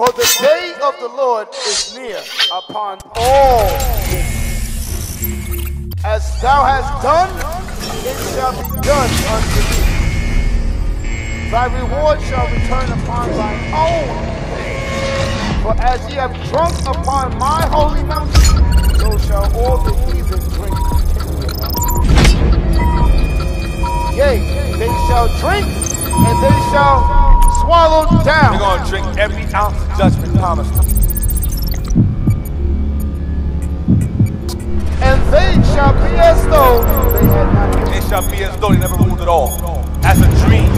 For the day of the Lord is near upon all. As thou hast done, it shall be done unto thee. Thy reward shall return upon thine own. For as ye have drunk upon my holy mountain, so shall all the heathen drink. Yea, they shall drink, and they shall swallow down. They're going to drink every ounce of judgment promised. And they shall be as though they had not They shall be as though they never ruled at all. As a dream.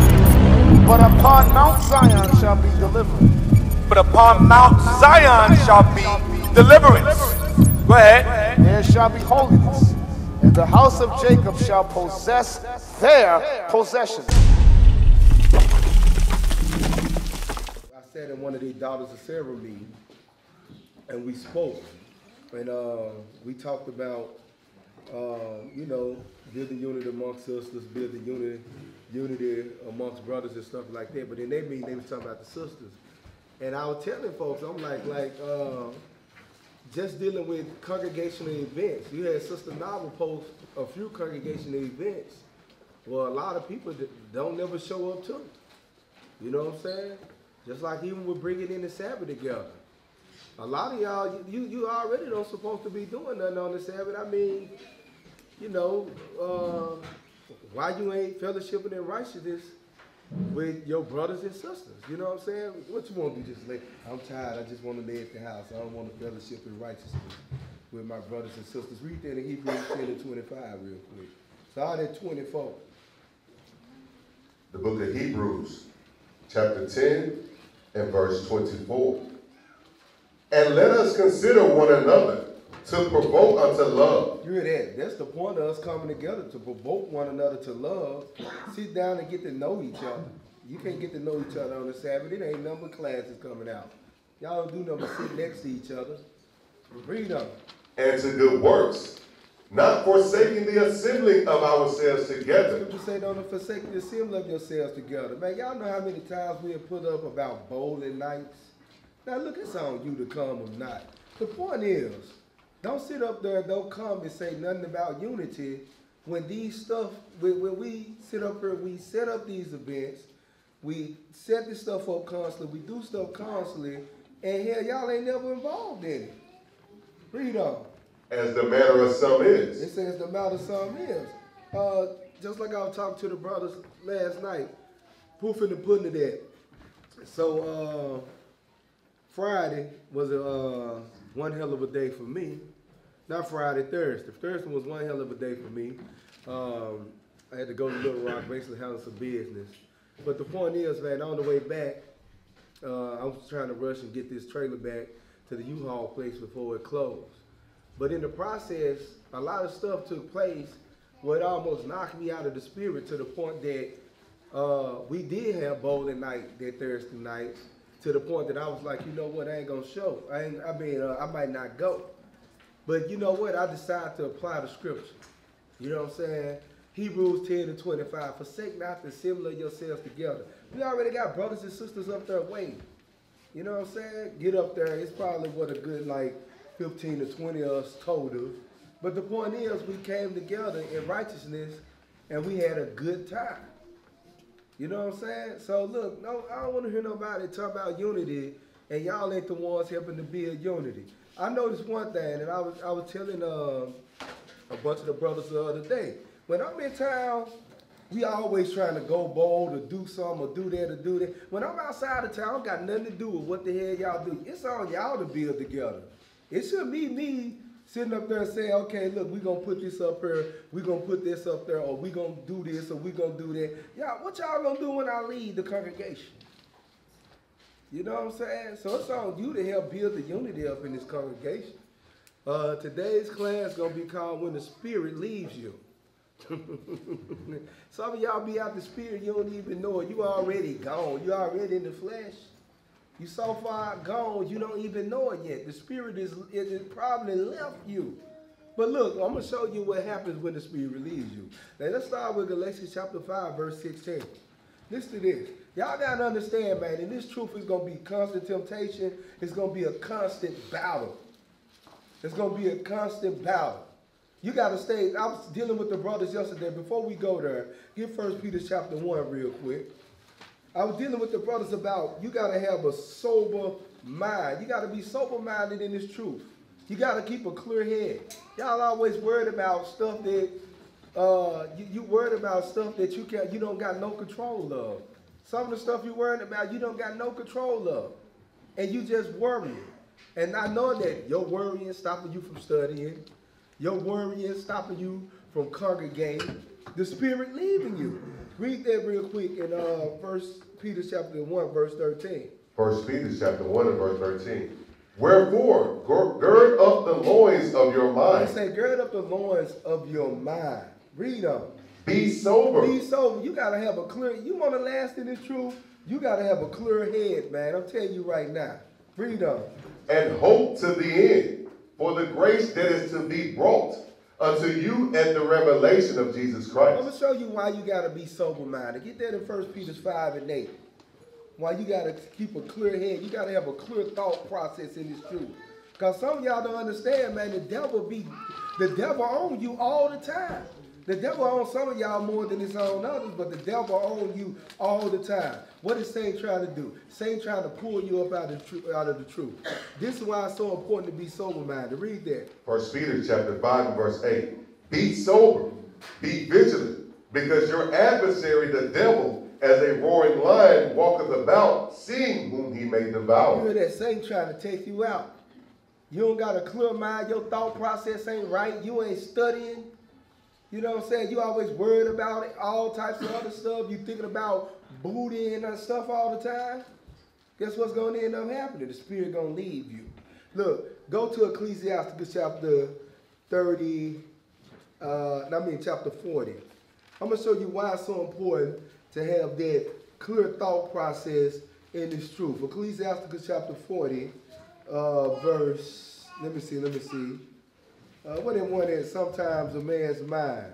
But upon Mount Zion shall be deliverance. But upon Mount Zion shall be deliverance. Go ahead. There shall be holiness. And the house of Jacob shall possess their possession. Sat in one of these daughters of Sarah meetings, and we spoke, and uh, we talked about, uh, you know, building unity amongst sisters, building unity, unity amongst brothers and stuff like that. But in their meeting, they was talking about the sisters, and I was telling folks, I'm like, like, uh, just dealing with congregational events. You had Sister Novel post a few congregational events. Well, a lot of people don't never show up to. You know what I'm saying? Just like even with bringing in the Sabbath together. A lot of y'all, you you already don't supposed to be doing nothing on the Sabbath. I mean, you know, uh, why you ain't fellowshipping in righteousness with your brothers and sisters? You know what I'm saying? What you want to do? Just lay? I'm tired. I just want to lay at the house. I don't want to fellowship in righteousness with my brothers and sisters. Read that in Hebrews 10 and 25 real quick. Start at 24. The book of Hebrews, chapter 10 and verse 24. And let us consider one another to provoke unto love. You hear that? That's the point of us coming together to provoke one another to love. Sit down and get to know each other. You can't get to know each other on the Sabbath. It ain't number classes coming out. Y'all don't do nothing but sit next to each other. Read them. and to good works, not forsaking the assembling of ourselves together, Scripture say don't forsake the assembly of yourselves together. Man, y'all know how many times we have put up about bowling nights? Now look, it's on you to come or not. The point is, don't sit up there and don't come and say nothing about unity when these stuff, when, when we sit up here, we set up these events, we set this stuff up constantly, we do stuff constantly, and hell, y'all ain't never involved in it. Read on. As the matter of some is. It says the matter of some is. Uh, just like I was talking to the brothers last night, proofing and putting it at. So uh, Friday was a uh, one hell of a day for me. Not Friday, Thursday. Thursday was one hell of a day for me. Um, I had to go to Little Rock, basically handle some business. But the point is, man, on the way back, uh, I was trying to rush and get this trailer back to the U-Haul place before it closed. But in the process, a lot of stuff took place where it almost knocked me out of the spirit to the point that uh, we did have bowling night that Thursday night. To the point that I was like, you know what, I ain't gonna show. I ain't, I mean, uh, I might not go. But you know what? I decided to apply the scripture. You know what I'm saying? Hebrews 10 and 25. Forsake not the assembly of yourselves together. We already got brothers and sisters up there waiting. You know what I'm saying? Get up there. It's probably what a good like 15 to 20 of us total. But the point is, we came together in righteousness and we had a good time. You know what I'm saying? So look, no, I don't want to hear nobody talk about unity, and y'all ain't the ones helping to build unity. I noticed one thing, and I was I was telling um, a bunch of the brothers the other day. When I'm in town, we always trying to go bold or do something or do that or do that. When I'm outside of town, I got nothing to do with what the hell y'all do. It's on y'all to build together. It shouldn't be me sitting up there saying, okay, look, we're gonna put this up here, we're gonna put this up there, or we're gonna do this, or we're gonna do that. Y'all, what y'all gonna do when I leave the congregation? You know what I'm saying? So it's on you to help build the unity up in this congregation. Uh, today's class gonna be called When the Spirit Leaves You. Some of y'all be out the spirit, you don't even know it. You already gone. You already in the flesh. You so far gone, you don't even know it yet. The spirit is it, probably left you. But look, I'm gonna show you what happens when the spirit relieves you. Now let's start with Galatians chapter 5, verse 16. Listen to this. Y'all gotta understand, man, and this truth is gonna be constant temptation. It's gonna be a constant battle. It's gonna be a constant battle. You gotta stay. I was dealing with the brothers yesterday. Before we go there, get First Peter chapter one real quick. I was dealing with the brothers about you gotta have a sober mind. You gotta be sober minded in this truth. You gotta keep a clear head. Y'all always worried about stuff that uh, you, you worried about stuff that you can you don't got no control of. Some of the stuff you worried about you don't got no control of, and you just worrying. And I know that your worrying stopping you from studying, your worrying stopping you from congregating, the spirit leaving you. Read that real quick in uh, First Peter chapter one, verse thirteen. First Peter chapter 1 and verse 13. Wherefore, gird up the loins of your mind. mind. say, gird up the loins of your mind. Read on. Be sober. Be sober. You gotta have a clear. You want to last in this truth. You gotta have a clear head, man. I'm telling you right now. Read on. and hope to the end for the grace that is to be brought unto you at the revelation of Jesus Christ. I'm going to show you why you gotta be sober minded. Get that in 1 Peter five and eight. Why you gotta keep a clear head. You gotta have a clear thought process in this truth. Cause some of y'all don't understand, man. The devil be, the devil on you all the time. The devil owns some of y'all more than it's on others, but the devil owns you all the time. What is Satan trying to do? Satan trying to pull you up out of the truth. Out of the truth. This is why it's so important to be sober minded. Read that. First Peter chapter 5 and verse 8. Be sober, be vigilant, because your adversary, the devil, as a roaring lion, walketh about, seeing whom he may devour. You hear that Satan trying to take you out. You don't got a clear mind. Your thought process ain't right. You ain't studying. You know what I'm saying? You always worried about it, all types of other stuff. You thinking about booty and that stuff all the time. Guess what's going to end up happening? The spirit going to leave you. Look, go to Ecclesiasticus chapter 30, uh, I mean chapter 40. I'm going to show you why it's so important to have that clear thought process in this truth. Ecclesiasticus chapter 40, uh, verse, let me see, let me see. Uh, what it one is, sometimes a man's mind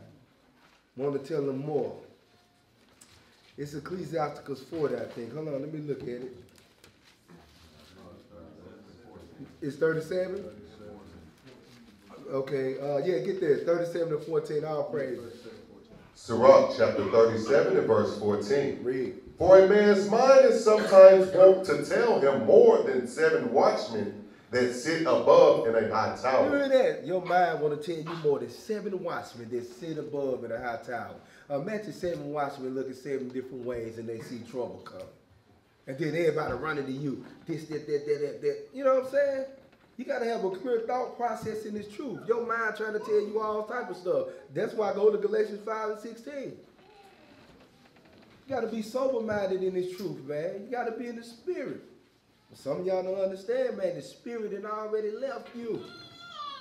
want to tell him more. It's Ecclesiasticus 40, I think. Hold on, let me look at it. It's 37? Okay, uh, yeah, get there. 37 to 14, all praise. Sirach chapter 37 and verse 14. Read. For a man's mind is sometimes wont to tell him more than seven watchmen that sit above in a high You tower. hear that? Your mind want to tell you more than seven watchmen that sit above in a high tower. Imagine seven watchmen looking seven different ways and they see trouble come. And then everybody running to you. This, that, that, that, that, that. You know what I'm saying? You got to have a clear thought process in this truth. Your mind trying to tell you all type of stuff. That's why I go to Galatians 5 and 16. You got to be sober-minded in this truth, man. You got to be in the spirit. Some of y'all don't understand, man. The spirit had already left you.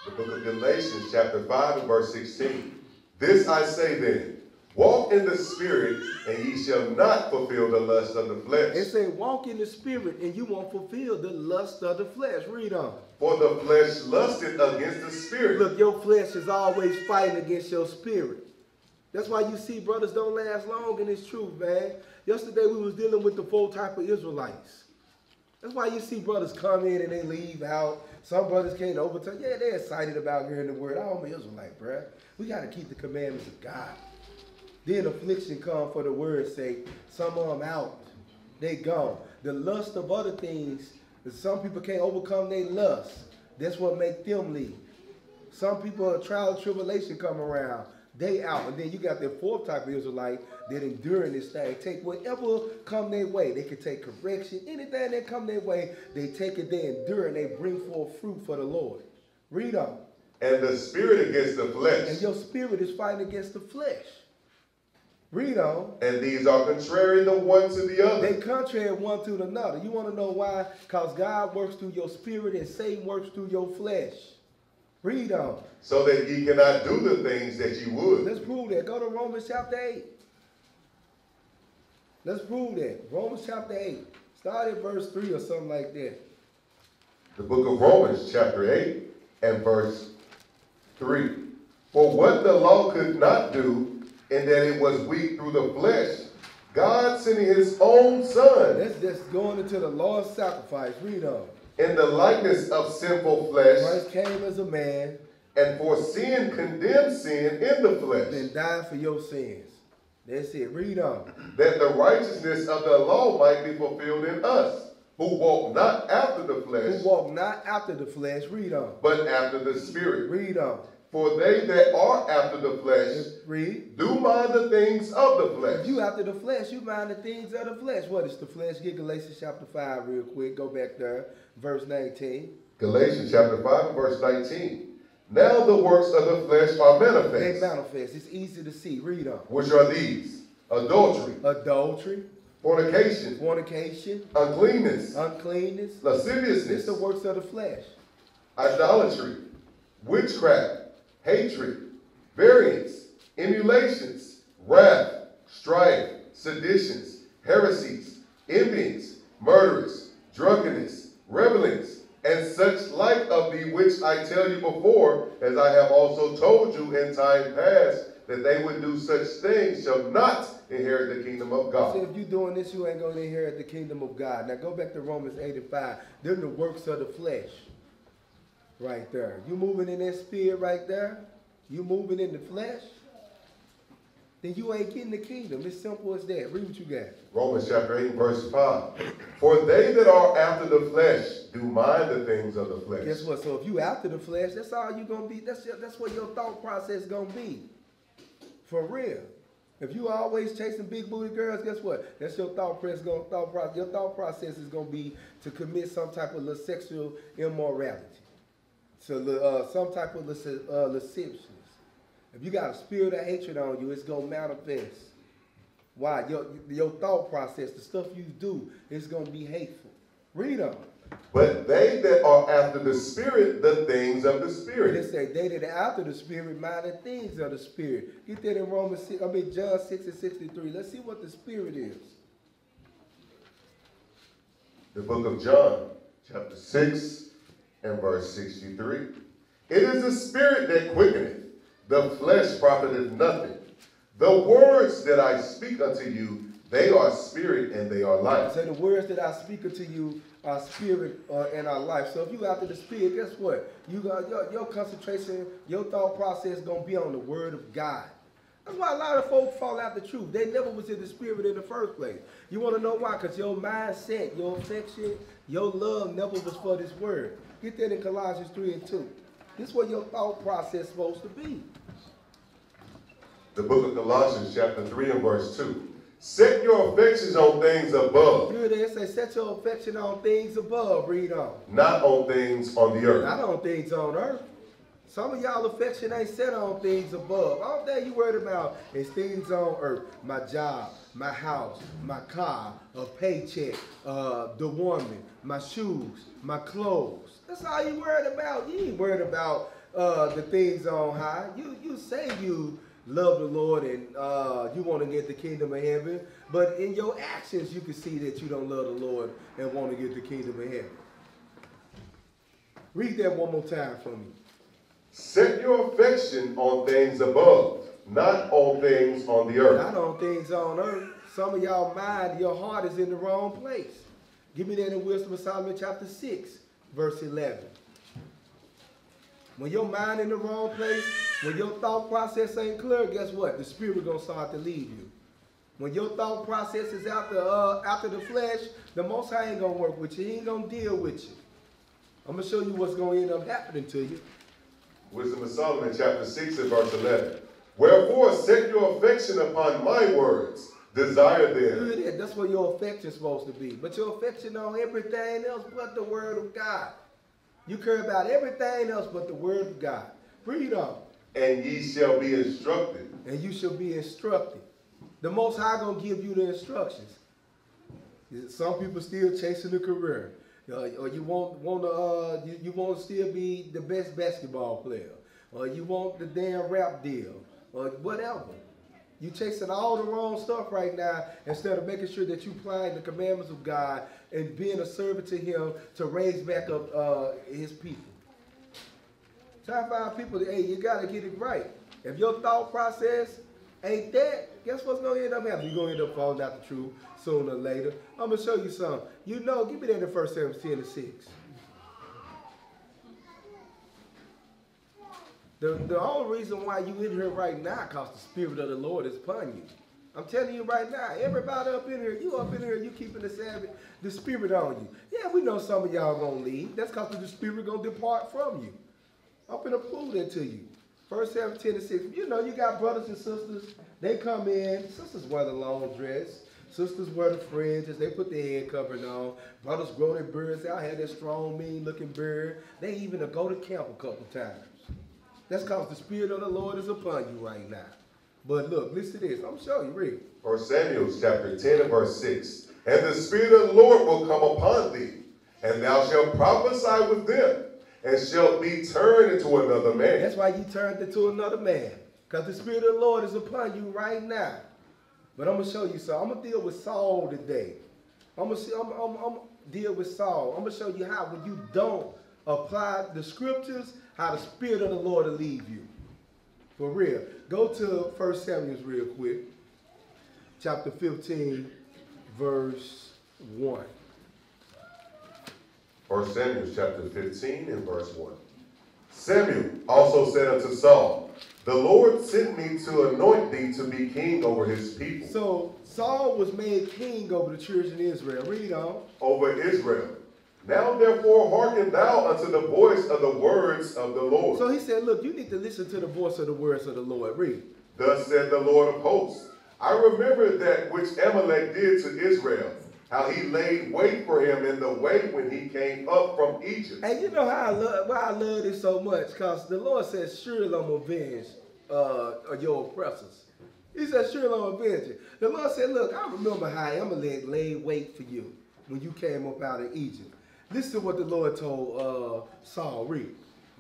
The book of Galatians, chapter 5, and verse 16. This I say then, walk in the spirit, and ye shall not fulfill the lust of the flesh. It say, walk in the spirit, and you won't fulfill the lust of the flesh. Read on. For the flesh lusteth against the spirit. Look, your flesh is always fighting against your spirit. That's why you see brothers don't last long and it's true, man. Yesterday we was dealing with the full type of Israelites. That's why you see brothers come in and they leave out. Some brothers can't overturn. Yeah, they're excited about hearing the word. I'm an like, bruh. We got to keep the commandments of God. Then affliction come for the word's sake. Some of them out. They gone. The lust of other things, some people can't overcome their lust. That's what make them leave. Some people, a trial and tribulation come around. They out. And then you got the fourth type of Israelite that enduring this thing. Take whatever come their way. They can take correction. Anything that come their way, they take it, they endure, and they bring forth fruit for the Lord. Read on. And the spirit against the flesh. And your spirit is fighting against the flesh. Read on. And these are contrary the one to the other. They contrary one to the another. You want to know why? Because God works through your spirit and Satan works through your flesh. Read on. so that ye cannot do the things that ye would. Let's prove that. Go to Romans chapter 8. Let's prove that. Romans chapter 8. Start at verse 3 or something like that. The book of Romans, chapter 8, and verse 3. For what the law could not do, in that it was weak through the flesh, God sending his own son That's just going into the Lord's sacrifice. Read on. In the likeness of sinful flesh, Christ came as a man, and for sin condemned sin in the flesh, And died for your sins. That's it. Read on. that the righteousness of the law might be fulfilled in us, who walk not after the flesh. Who walk not after the flesh. Read on. but after the Spirit. Read on. For they that are after the flesh Read. do mind the things of the flesh. If you after the flesh, you mind the things of the flesh. What is the flesh? Get Galatians chapter 5 real quick. Go back there. Verse 19. Galatians chapter 5, verse 19. Now the works of the flesh are manifest. They manifest. It's easy to see. Read on. which are these? Adultery, Adultery, fornication, fornication, uncleanness, uncleanness. It's lasciviousness, the works of the flesh. idolatry, witchcraft, hatred, variance, emulations, wrath, strife, seditions, heresies, envyings, murders, drunkenness, revelings, and such like of the which I tell you before, as I have also told you in time past, that they would do such things shall not inherit the kingdom of So God. if you're doing this, you ain't going to inherit the kingdom of God. Now go back to Romans 8 and 5. Them the works of the flesh. Right there. You moving in that spirit right there? You moving in the flesh? Then you ain't getting the kingdom. It's simple as that. Read what you got. Romans chapter 8, verse 5. For they that are after the flesh do mind the things of the flesh. Guess what? So if you after the flesh, that's all you're gonna be. That's your, that's what your thought process gonna be. For real. If you always chasing big booty girls, guess what? That's your thought process. Gonna, thought process. Your thought process is gonna be to commit some type of little sexual immorality, to uh, some type of uh, lasciviousness. If you got a spirit of hatred on you, it's gonna manifest. Why? Your your thought process, the stuff you do, is gonna be hateful. Read on. But they that are after the Spirit, the things of the It Spirit. say they that are after the spirit mind the things of the spirit. Get that in Romans 6, I mean John 6 and 63. Let's see what the spirit is. The book of John, chapter 6 and verse 63. It is the Spirit that quickeneth, the flesh profiteth nothing. The words that I speak unto you, they are spirit and they are life. Say the words that I speak unto you are spirit uh, and our life. So if you after the spirit, guess what? You got your, your concentration, your thought process gonna be on the word of God. That's why a lot of folks fall out the truth. They never was in the spirit in the first place. You want to know why? Because your mindset, your affection, your love never was for this word. Get that in Colossians 3 and 2. This is what your thought process is supposed to be. The book of Colossians, chapter 3 and verse 2. Set your affections on things above, Here it is. Say, set your affection on things above. Read on. not on things on the earth. Not on things on earth. Some of y'all affection ain't set on things above. All that you worried about is things on earth. My job, my house, my car, a paycheck, uh, the woman, my shoes, my clothes. That's all you worried about. You ain't worried about uh, the things on high. You you say you love the Lord and uh, you want to get the kingdom of heaven, but in your actions you can see that you don't love the Lord and want to get the kingdom of heaven. Read that one more time for me. Set your affection on things above, not on things on the earth. Not on things on earth. Some of y'all mind, your heart is in the wrong place. Give me that in Wisdom of Solomon chapter 6, verse 11. When your mind in the wrong place, when your thought process ain't clear, guess what? The spirit gonna start to lead you. When your thought process is after uh, after the flesh, the Most High ain't gonna work with you. He ain't gonna deal with you. I'm gonna show you what's gonna end up happening to you. Wisdom of Solomon, chapter 6 and verse 11. Wherefore set your affection upon my words, desire them. Good, that's where your affection's supposed to be. But your affection on everything else but the word of God. You care about everything else but the word of God. Read on. and ye shall be instructed. And you shall be instructed. The Most High gonna give you the instructions. Some people still chasing a career. Uh, or you want want to uh, you, you want to still be the best basketball player, or you want the damn rap deal, or whatever. You chasing all the wrong stuff right now instead of making sure that you applying the commandments of God and being a servant to Him to raise back up uh, His people. Try find people hey, you gotta get it right. If your thought process ain't that, guess what's gonna end up happening? You're gonna end up falling out the truth sooner or later. I'm gonna show you something. You know, give me that in First Samuel 10 and 6. The, the only reason why you in here right now, cause the spirit of the Lord is upon you. I'm telling you right now, everybody up in here, you up in here, you keeping the Sabbath, the spirit on you. Yeah, we know some of y'all gonna leave. That's cause the spirit gonna depart from you. I'm gonna prove that to you. First Samuel 10 and 6. You know, you got brothers and sisters. They come in. Sisters wear the long dress. Sisters wear the fringes. They put their head covering on. Brothers grow their beards out. Have that strong, mean looking beard. They even go to camp a couple times. That's because the Spirit of the Lord is upon you right now. But look, listen to this. I'm showing you. Read. First Samuel chapter 10 and verse 6. And the Spirit of the Lord will come upon thee, and thou shalt prophesy with them, and shalt be turned into another man. That's why you turned into another man. Because the Spirit of the Lord is upon you right now. But I'm going to show you something. I'm going to deal with Saul today. I'm going to I'm, I'm, I'm deal with Saul. I'm going to show you how when you don't apply the scriptures, how the Spirit of the Lord will leave you. For real. Go to 1 Samuel real quick. Chapter 15, verse 1. First Samuel chapter 15 and verse 1. Samuel also said unto Saul, The Lord sent me to anoint thee to be king over his people, So Saul was made king over the children of Israel. Read on. over Israel. Now therefore hearken thou unto the voice of the words of the Lord. So he said, Look, you need to listen to the voice of the words of the Lord. Read. Thus said the Lord of hosts, I remember that which Amalek did to Israel, how he laid wait for him in the way when he came up from Egypt. And you know how I love why I love this so much? Because the Lord says, Surely I'm avenge uh, your oppressors. He said, Surely I'm avenge you. The Lord said, Look, I remember how Amalek laid wait for you when you came up out of Egypt. Listen to what the Lord told uh, Saul. Read.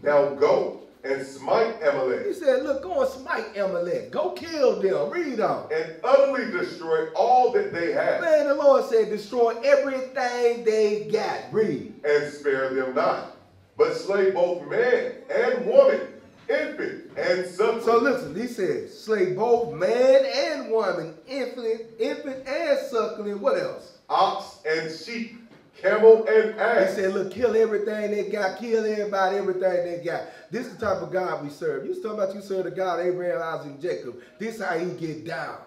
Now go and smite Amalek. He said, Look, go and smite Amalek. Go kill them. Read on. and utterly destroy all that they have, Man, the Lord said, Destroy everything they got. Read. and spare them not, but slay both man and woman, infant and suckling. So listen, he said, slay both man and woman, infant, infant and suckling. What else? ox and sheep, camel and He said, look, kill everything they got, kill everybody, everything they got. This is the type of God we serve. You talking about you serve the God Abraham, Isaac, and Jacob. This how he get down.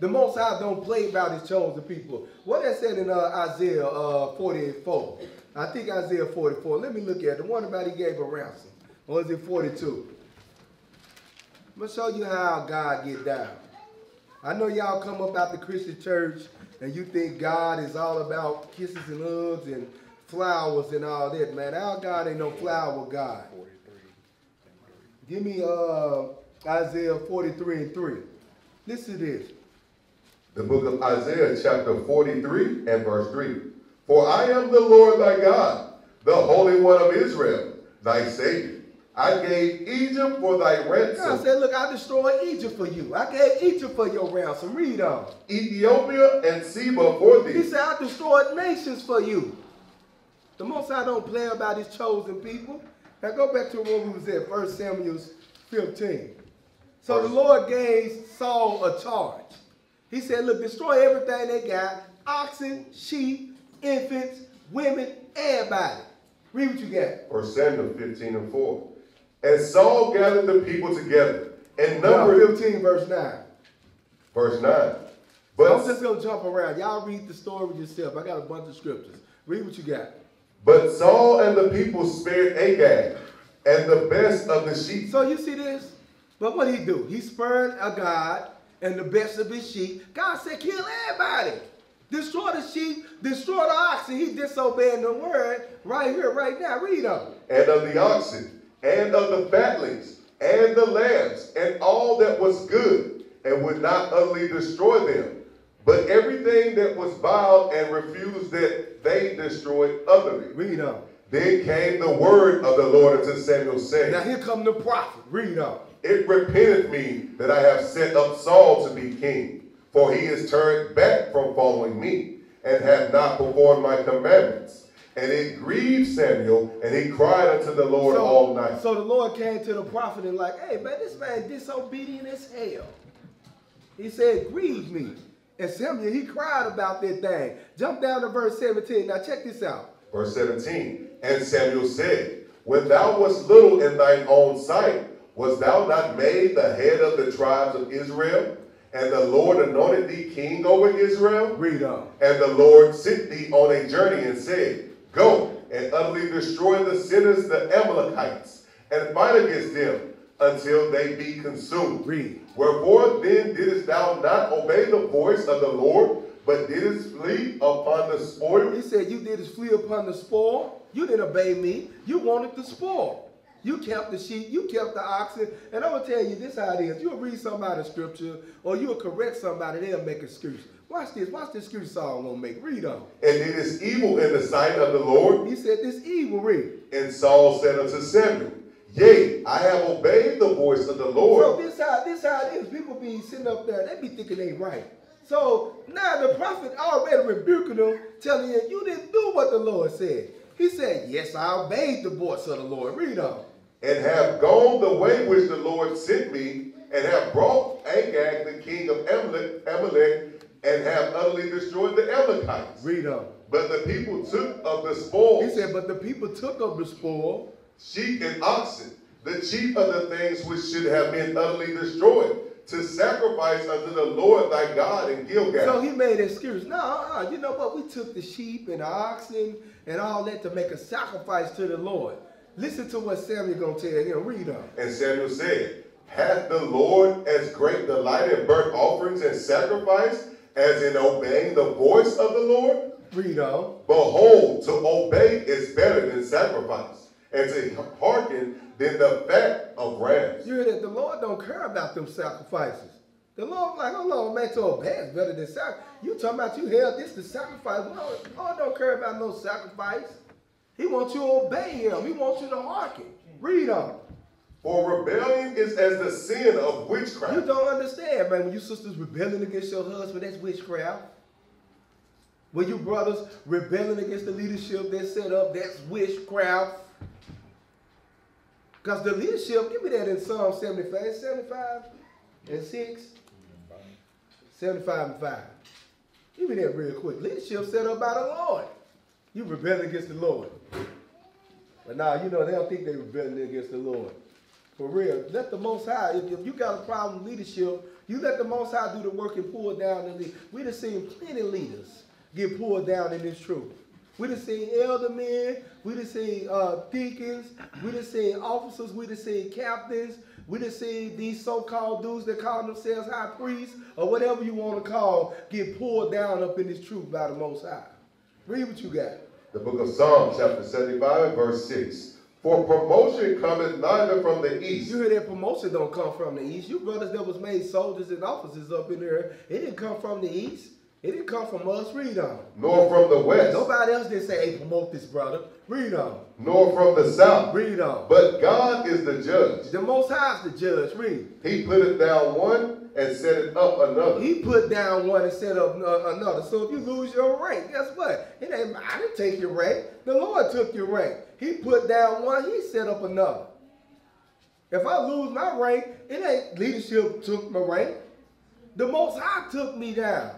The Most High don't play about his chosen people. What that said in uh, Isaiah uh, 44. I think Isaiah 44. Let me look at it. The one about he gave a ransom. Or is it 42? I'm going to show you how God get down. I know y'all come up out the Christian church and you think God is all about kisses and hugs and flowers and all that, man. Our God ain't no flower God. Give me uh, Isaiah 43 and 3. Listen to this. The book of Isaiah, chapter 43 and verse 3. For I am the Lord thy God, the Holy One of Israel, thy Savior. I gave Egypt for thy God ransom, said, look, I destroyed Egypt for you. I gave Egypt for your ransom. Read on. Ethiopia and Seba for thee. He said, I destroyed nations for you. The Most I don't play about his chosen people. Now go back to where we was at, 1 Samuel 15. So the Lord gave Saul a charge. He said, look, destroy everything they got, oxen, sheep, infants, women, everybody. Read what you got. 1 Samuel 15 and 4. And Saul gathered the people together and Now, numbered, 15 verse 9. verse 9. But I'm just going to jump around. Y'all read the story yourself. I got a bunch of scriptures. Read what you got. but Saul and the people spared Agag and the best of the sheep. So you see this? But what did he do? He spurned Agag and the best of his sheep. God said, kill everybody. Destroy the sheep, destroy the oxen. He disobeying the word right here, right now. Read on. and of the oxen, and of the fatlings, and the lambs, and all that was good, and would not utterly destroy them. But everything that was vile and refused that they destroyed utterly. Read on. Then came the word of the Lord unto Samuel, saying, Now here come the prophet. Read on. It repenteth me that I have set up Saul to be king, for he is turned back from following me, and hath not performed my commandments. And it grieved Samuel, and he cried unto the Lord all night. so the Lord came to the prophet and like, hey man, this man disobedient as hell. He said, grieve me. And Samuel, he cried about that thing. Jump down to verse 17. Now check this out. Verse 17. And Samuel said, When thou wast little in thine own sight, was thou not made the head of the tribes of Israel? And the Lord anointed thee king over Israel? Read on. And the Lord sent thee on a journey and said, Go and utterly destroy the sinners, the Amalekites, and fight against them until they be consumed. Read. Wherefore then didst thou not obey the voice of the Lord, but didst flee upon the spoil? He said, You did flee upon the spoil. You didn't obey me. You wanted the spoil. You kept the sheep, you kept the oxen. And I'm going to tell you this how it is. You'll read somebody scripture or you'll correct somebody, they'll make excuse. Watch this. Watch this excuse Saul gonna make. Read on. And it is evil in the sight of the Lord? He said, This evil, read. And Saul said unto Samuel, Yea, I have obeyed the voice of the Lord. So this how this how it is. People be sitting up there, they be thinking they right. So now the prophet already rebuking them, telling him, You didn't do what the Lord said. He said, Yes, I obeyed the voice of the Lord. Read on. and have gone the way which the Lord sent me, and have brought Agag, the king of Amalek, Amalek, and have utterly destroyed the Amalekites. Read on. But the people took of the spoil He said, But the people took of the spoil. sheep and oxen, the chief of the things which should have been utterly destroyed, to sacrifice unto the Lord thy God in Gilgal. So he made excuse. No, uh-uh, you know what? We took the sheep and the oxen and all that to make a sacrifice to the Lord. Listen to what Samuel gonna tell you. Read on. and Samuel said, Hath the Lord as great delight in burnt offerings and sacrifice as in obeying the voice of the Lord? Read on. Behold, to obey is better than sacrifice, and to hearken than the fat of rams. You hear that? The Lord don't care about them sacrifices. The Lord like, oh Lord, man, to obey is better than sacrifice. You talking about you held this to sacrifice. Lord, Lord don't care about no sacrifice. He wants you to obey him. He wants you to hearken. Read on. For rebellion is as the sin of witchcraft. You don't understand, man. When you sisters rebelling against your husband, that's witchcraft. When you brothers rebelling against the leadership that's set up, that's witchcraft. Because the leadership, give me that in Psalm 75, 75 and 6, 75 and 5. Give me that real quick. Leadership set up by the Lord. You rebelling against the Lord. But now, you know, they don't think they're rebelling against the Lord. For real, let the Most High, if, if you got a problem with leadership, you let the Most High do the work and pull down the lead. We done seen plenty leaders get pulled down in this truth. We done seen elder men, we done seen uh, deacons, we done seen officers, we done seen captains, we done seen these so-called dudes that call themselves high priests or whatever you want to call get pulled down up in this truth by the Most High. Read what you got. The book of Psalms, chapter 75, verse 6. For promotion cometh neither from the east, You hear that promotion don't come from the east. You brothers that was made soldiers and officers up in there, it didn't come from the east. It didn't come from us. Read on. nor from the west, Nobody else didn't say, hey, promote this brother. Read on. nor from the south. Read on. But God is the judge. The Most High is the judge. Read. He putteth down one and set it up another. He put down one and set up uh, another. So if you lose your rank, guess what? It ain't I didn't take your rank. The Lord took your rank. He put down one. He set up another. If I lose my rank, it ain't leadership took my rank. The Most High took me down.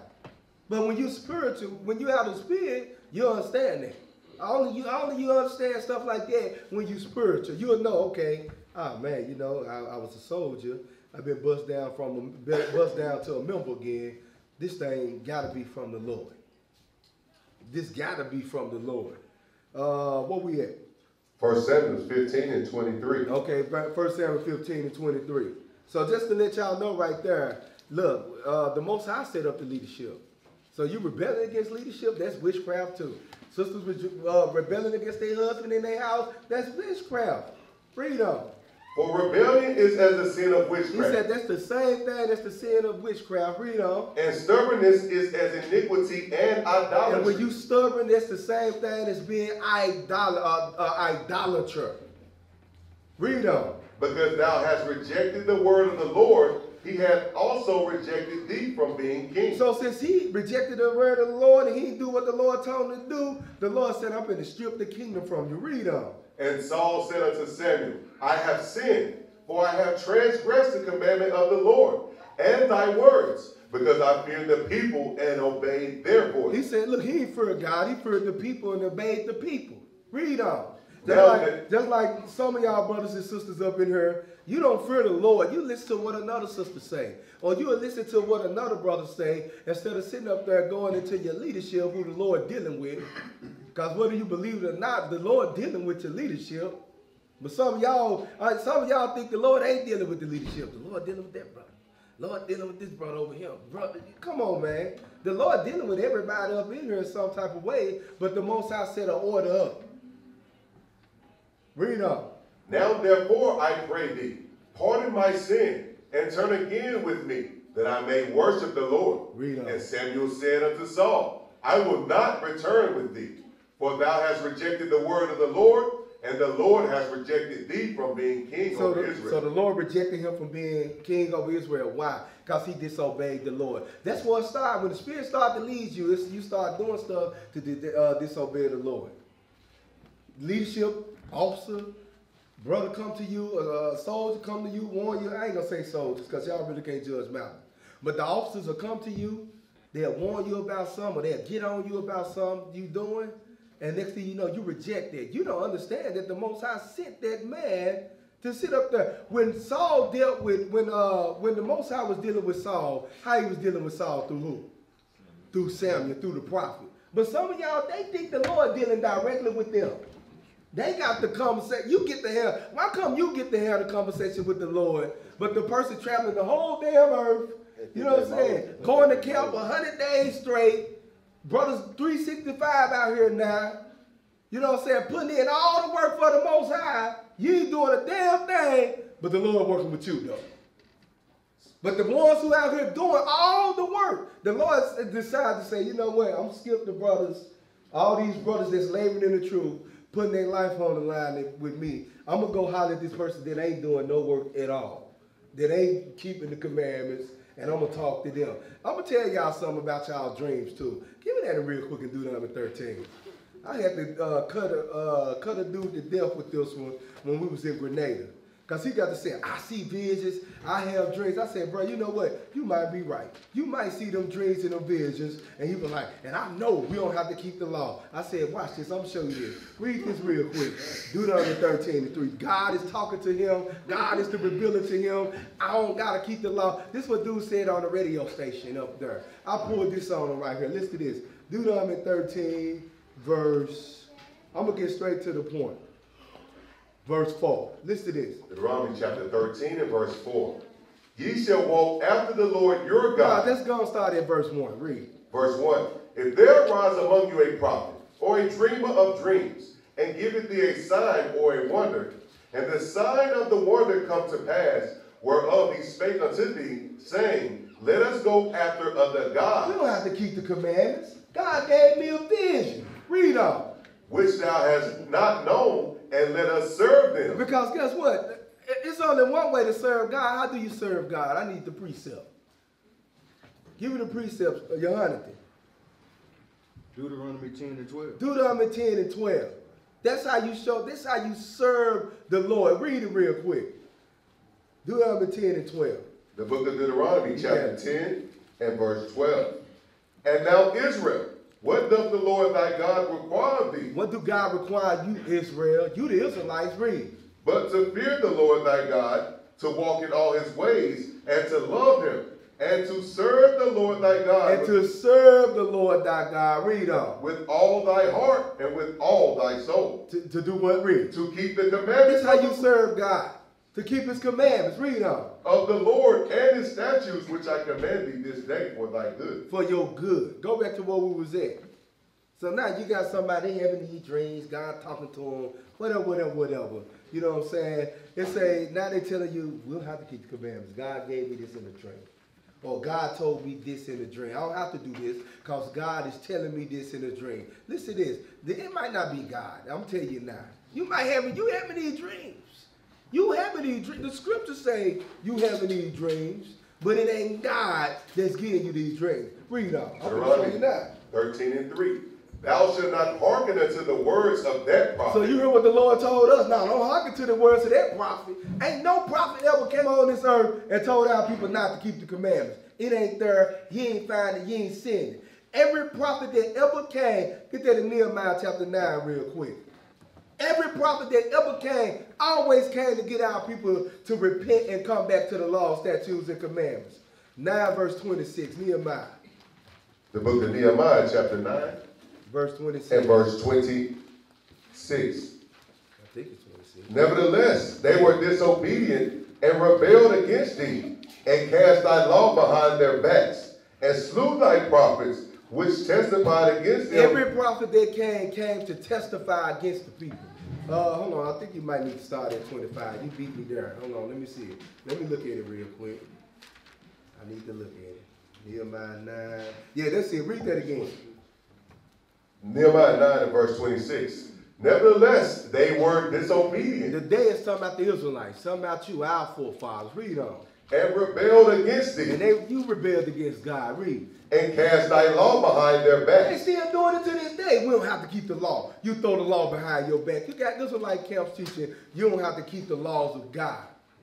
But when you spiritual, when you out of spirit, you understand that. Only you, only you understand stuff like that when you spiritual. You'll know, okay, ah man, you know, I, I was a soldier. I've been bust down from a, bust down to a member again. This thing gotta be from the Lord. This gotta be from the Lord. Uh, what we at? First Samuel 15 and 23. Okay, First Samuel 15 and 23. So just to let y'all know right there, look, uh, the Most High set up the leadership. So you rebelling against leadership, that's witchcraft too. Sisters uh, rebelling against their husband in their house, that's witchcraft. Freedom. For rebellion is as the sin of witchcraft. He said that's the same thing, that's the sin of witchcraft. Read on. and stubbornness is as iniquity and idolatry. And when you stubborn, that's the same thing as being idol- uh, uh, idolater. Read on. Because thou hast rejected the word of the Lord, he hath also rejected thee from being king. So since he rejected the word of the Lord and he didn't do what the Lord told him to do, the Lord said, I'm going to strip the kingdom from you. Read on. And Saul said unto Samuel, I have sinned, for I have transgressed the commandment of the Lord, and thy words, because I feared the people and obeyed their voice. He said, look, he ain't feared God, he feared the people and obeyed the people. Read on. Just like, just like some of y'all brothers and sisters up in here, you don't fear the Lord. You listen to what another sister say. Or you listen to what another brother say instead of sitting up there going into your leadership who the Lord dealing with. Because whether you believe it or not, the Lord dealing with your leadership. But some of y'all, uh, some of y'all think the Lord ain't dealing with the leadership. The Lord dealing with that brother. Lord dealing with this brother over here. Brother, come on, man. The Lord dealing with everybody up in here in some type of way, but the Most High set an order up. Read on. Now therefore I pray thee, pardon my sin, and turn again with me, that I may worship the Lord. Read on. And Samuel said unto Saul, I will not return with thee, for thou hast rejected the word of the Lord, and the Lord has rejected thee from being king So over the, Israel. so the Lord rejected him from being king over Israel. Why? Because he disobeyed the Lord. That's what it started. When the Spirit started to lead you, it's, you start doing stuff to uh, disobey the Lord. Leadership, officer, brother come to you, a soldier come to you, warn you. I ain't gonna say soldiers because y'all really can't judge mountains. But the officers will come to you, they'll warn you about something, or they'll get on you about something you doing, and next thing you know, you reject it. You don't understand that the Most High sent that man to sit up there. When Saul dealt with, when uh, when the Most High was dealing with Saul, how he was dealing with Saul through who? Through Samuel, through the prophet. But some of y'all, they think the Lord dealing directly with them. They got the conversation. You get the hell. Why come you get to have the conversation with the Lord, but the person traveling the whole damn earth, you know what I'm saying, going to camp hundred days straight, brothers 365 out here now. You know what I'm saying, putting in all the work for the Most High. You ain't doing a damn thing, but the Lord working with you though. But the ones who out here doing all the work, the Lord decided to say, you know what, I'm skip the brothers, all these brothers that's laboring in the truth, putting their life on the line with me. I'm gonna go holler at this person that ain't doing no work at all, that ain't keeping the commandments, and I'm gonna talk to them. I'm gonna tell y'all something about y'all dreams too. Give me that real quick Deuteronomy 13. I had to uh, cut a uh, cut a dude to death with this one when we was in Grenada. Cause he got to say, I see visions, I have dreams. I said, bro, you know what? You might be right. You might see them dreams and them visions, and he was like, and I know we don't have to keep the law. I said, watch this, I'm gonna show you this. Read this real quick. Deuteronomy 13 and 3. God is talking to him, God is to reveal it to him. I don't gotta keep the law. This is what dude said on the radio station up there. I pulled this on him right here. Listen to this. Deuteronomy 13, verse. I'm gonna get straight to the point. Verse 4. Listen to this. Deuteronomy chapter 13 and verse 4. Ye shall walk after the Lord your God, God. let's go and start at verse 1. Read. Verse 1 If there arise among you a prophet or a dreamer of dreams, and giveth thee a sign or a wonder, and the sign of the wonder come to pass, whereof he spake unto thee, saying, Let us go after other gods. We don't have to keep the commandments. God gave me a vision. Read on. which thou hast not known, and let us serve them. Because guess what? It's only one way to serve God. How do you serve God? I need the precept. Give me the precepts, uh, Yohanan. Deuteronomy 10 and 12. Deuteronomy 10 and 12. That's how you show, this how you serve the Lord. Read it real quick. Deuteronomy 10 and 12. The book of Deuteronomy, chapter Yeah. 10 and verse 12. And now, Israel, what doth the Lord thy God require of thee? What do God require you, Israel? You the Israelites, read. But to fear the Lord thy God, to walk in all his ways, and to love him, and to serve the Lord thy God And to serve the Lord thy God. Read on. with all thy heart and with all thy soul. To, to do what? Read. To keep the This commandments is how you serve God. To keep his commandments. Read on. of the Lord and his statutes, which I command thee this day for thy good. For your good. Go back to where we was at. So now you got somebody having these dreams, God talking to them, whatever, whatever, whatever. You know what I'm saying? It say, now they telling you, we'll have to keep the commandments. God gave me this in a dream. Or God told me this in a dream. I don't have to do this because God is telling me this in a dream. Listen to this. It might not be God. I'm telling you now. You might have you having these dreams. You having these dreams. The scriptures say you having these dreams, but it ain't God that's giving you these dreams. Read on. I'm gonna you Deuteronomy now. 13 and 3. Thou shalt not hearken unto the words of that prophet. So you hear what the Lord told us. Now, don't hearken to the words of that prophet. Ain't no prophet ever came on this earth and told our people not to keep the commandments. It ain't there. He ain't finding. He ain't it. Every prophet that ever came, get that in Nehemiah chapter 9 real quick. Every prophet that ever came always came to get our people to repent and come back to the law, statutes, and commandments. 9 verse 26, Nehemiah. The book of Nehemiah, chapter 9 Verse 26. and verse 26. I think it's 26. Nevertheless, they were disobedient and rebelled against thee, and cast thy law behind their backs, and slew thy prophets, which testified against them. Every prophet that came came to testify against the people. Uh, hold on, I think you might need to start at 25. You beat me there. Hold on, let me see it. Let me look at it real quick. I need to look at it. Nehemiah 9. Yeah, that's it. Read that again. Nehemiah 9 and verse 26. Nevertheless, they were disobedient. The day is talking about the Israelites, something about you, our forefathers. Read on. And rebelled against And thee, they you rebelled against God. Read. and cast thy law behind their back. They still doing it to this day. We don't have to keep the law. You throw the law behind your back. You got this one like camps teaching. You don't have to keep the laws of God.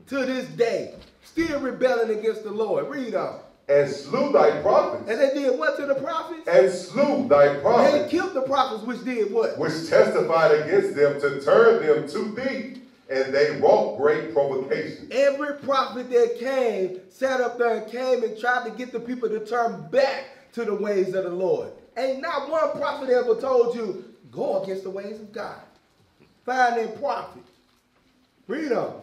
To this day, still rebelling against the Lord. Read on. And slew thy prophets, And they did what to the prophets? and slew thy prophets. They killed the prophets, which did what? which testified against them to turn them to thee, and they wrought great provocation. Every prophet that came sat up there and came and tried to get the people to turn back to the ways of the Lord. Ain't not one prophet ever told you, go against the ways of God. Find that prophet. Read on.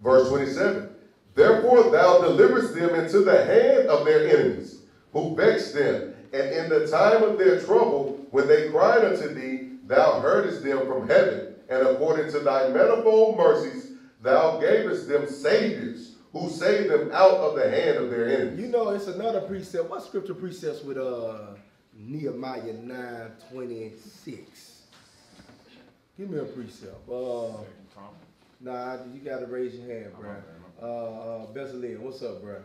Verse 27 Therefore thou deliverest them into the hand of their enemies, who vexed them, and in the time of their trouble, when they cried unto thee, thou heardest them from heaven, and according to thy manifold mercies, thou gavest them saviors, who saved them out of the hand of their enemies. You know, it's another precept. What scripture precepts with uh Nehemiah 9 26? Give me a precept. Uh, nah, you gotta raise your hand, bro. Uh, uh Bezalel, what's up, bro?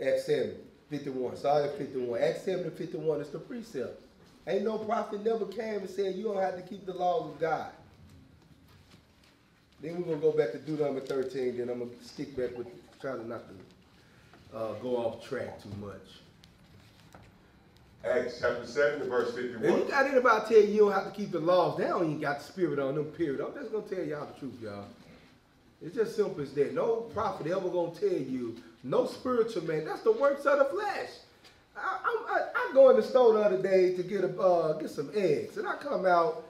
Acts 7, 51. Sorry, 51. Acts 7 and 51 is the precept. Ain't no prophet never came and said you don't have to keep the laws of God. Then we're gonna go back to Deuteronomy 13, then I'm gonna stick back with trying not to uh, go off track too much. Acts chapter 7 and verse If you 51. got anybody tell you you don't have to keep the laws, they don't even got the spirit on them, period. I'm just gonna tell y'all the truth, y'all. It's just simple as that. No prophet ever gonna tell you, no spiritual man. That's the works of the flesh. I, I, I, go in the store the other day to get a uh, get some eggs, and I come out,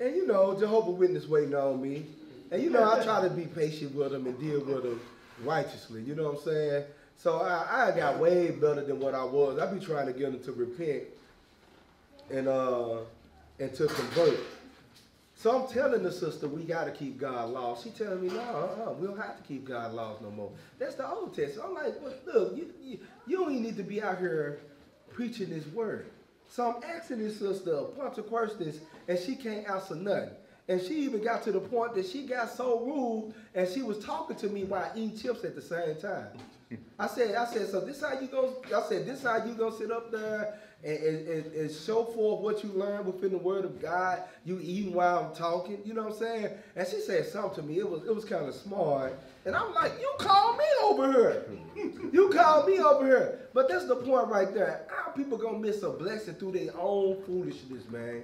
and you know Jehovah Witness waiting on me, and you know I try to be patient with them and deal with them righteously. You know what I'm saying? So I, I got way better than what I was. I be trying to get them to repent and uh and to convert. So I'm telling the sister we got to keep God laws. She telling me no, uh-uh, we don't have to keep God laws no more. That's the Old Testament. I'm like, well, look, you, you you don't even need to be out here preaching this word. So I'm asking this sister a bunch of questions, and she can't answer nothing. And she even got to the point that she got so rude, and she was talking to me while eating chips at the same time. I said, I said, so this how you go? I said, this how you gonna sit up there and, and, and, show forth what you learned within the Word of God? You eating while I'm talking, you know what I'm saying? And she said something to me. It was it was kind of smart, and I'm like, you called me over here. you called me over here. But that's the point right there. How people gonna miss a blessing through their own foolishness, man?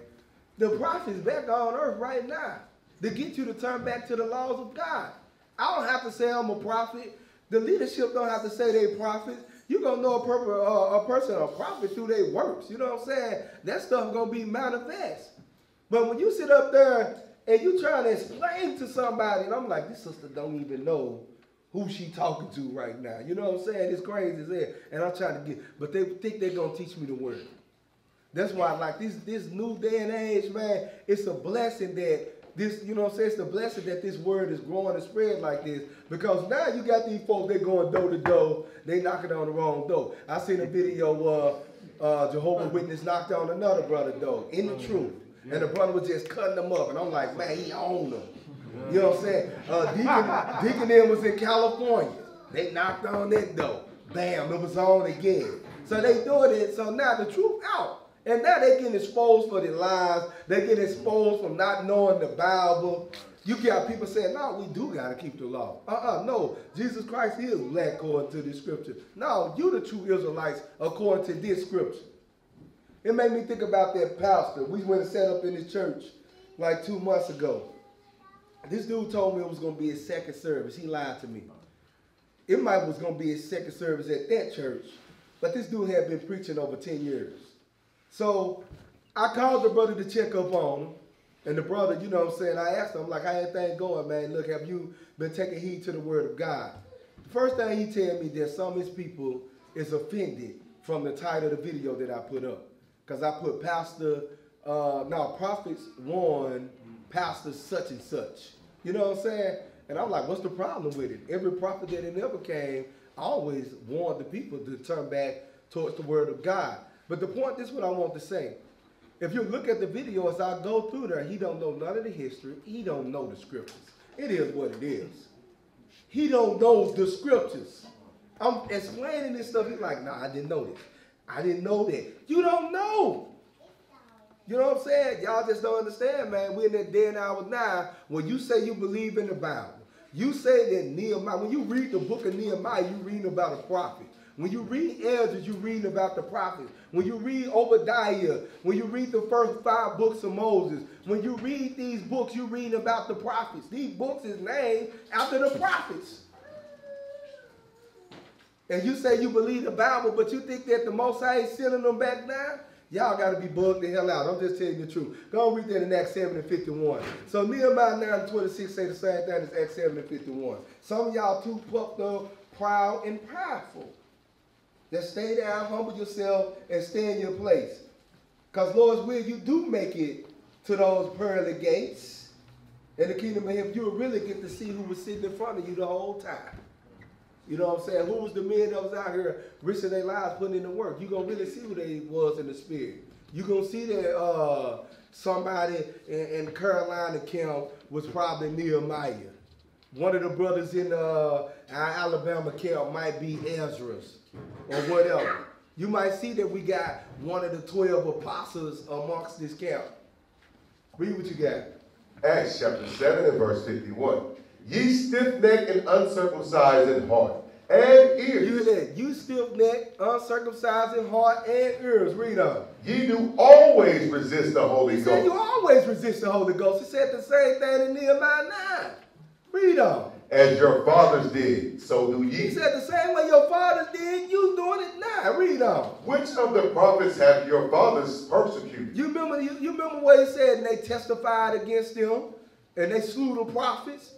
The prophet's back on earth right now to get you to turn back to the laws of God. I don't have to say I'm a prophet. The leadership don't have to say they prophets. You're gonna know a, per- uh, a person a prophet through their works. You know what I'm saying? That stuff gonna be manifest. But when you sit up there and you trying to explain to somebody, and I'm like, this sister don't even know who she talking to right now. You know what I'm saying? It's crazy as hell. And I'm trying to get, but they think they're gonna teach me the word. That's why, like this, this new day and age, man, it's a blessing that this, you know what I'm saying? It's a blessing that this word is growing and spread like this. Because now you got these folks, they going door to door, they knocking on the wrong door. I seen a video uh uh Jehovah Witness knocked on another brother door in the truth. And the brother was just cutting them up. And I'm like, man, he owned them. You know what I'm saying? Uh Deacon, Deacon then was in California. They knocked on that door. Bam, it was on again. So they doing it. So now the truth out. And now they getting exposed for their lies. They get exposed from not knowing the Bible. You got people saying, no, we do got to keep the law. Uh-uh, no. Jesus Christ is black according to the scripture. No, you the true Israelites according to this scripture. It made me think about that pastor. We went and set up in his church like two months ago. This dude told me it was going to be his second service. He lied to me. It might was to be his second service at that church. But this dude had been preaching over 10 years. So I called the brother to check up on him. And the brother, you know what I'm saying, I asked him, like, how everything going, man? Look, have you been taking heed to the word of God? The first thing he tell me that some of his people is offended from the title of the video that I put up. Because I put Pastor, uh, no, Prophets Warn, Pastor such and such. You know what I'm saying? And I'm like, what's the problem with it? Every prophet that it ever came always warned the people to turn back towards the word of God. But the point, this is what I want to say. If you look at the video as I go through there, he don't know none of the history. He don't know the scriptures. It is what it is. He don't know the scriptures. I'm explaining this stuff. He's like, nah, I didn't know this. I didn't know that. You don't know. You know what I'm saying? Y'all just don't understand, man. We're in that day and hour now when you say you believe in the Bible. You say that Nehemiah, when you read the book of Nehemiah, you read about a prophet. When you read Ezra, you read about the prophets. When you read Obadiah, when you read the first five books of Moses, when you read these books, you read about the prophets. These books is named after the prophets. And you say you believe the Bible, but you think that the Most High is sending them back down? Y'all got to be bugged the hell out. I'm just telling you the truth. Go and read that in Acts 7 and 51. So Nehemiah 9 and 26 say the same thing as Acts 7 and 51. Some of y'all too puffed up, proud, and prideful. Just stay down, humble yourself, and stay in your place. Because Lord's will, you do make it to those pearly gates. In the kingdom of heaven, you'll really get to see who was sitting in front of you the whole time. You know what I'm saying? Who was the men that was out here risking their lives putting in the work? You're going to really see who they was in the spirit. You're going to see that uh, somebody in, in Carolina camp was probably Nehemiah. One of the brothers in uh, Alabama camp might be Ezra's or whatever. You might see that we got one of the 12 apostles amongst this camp. Read what you got. Acts chapter 7 and verse 51. Ye stiff-necked and uncircumcised in heart and ears. You that? You stiff-necked, uncircumcised in heart and ears. Read on. Ye do always resist the Holy He Ghost. said you always resist the Holy Ghost. He said the same thing in Nehemiah 9. Read on. As your fathers did, so do ye. He said the same way your fathers did, you doing it now. Read on. Which of the prophets have your fathers persecuted? You remember you, you remember what he said and they testified against them and they slew the prophets?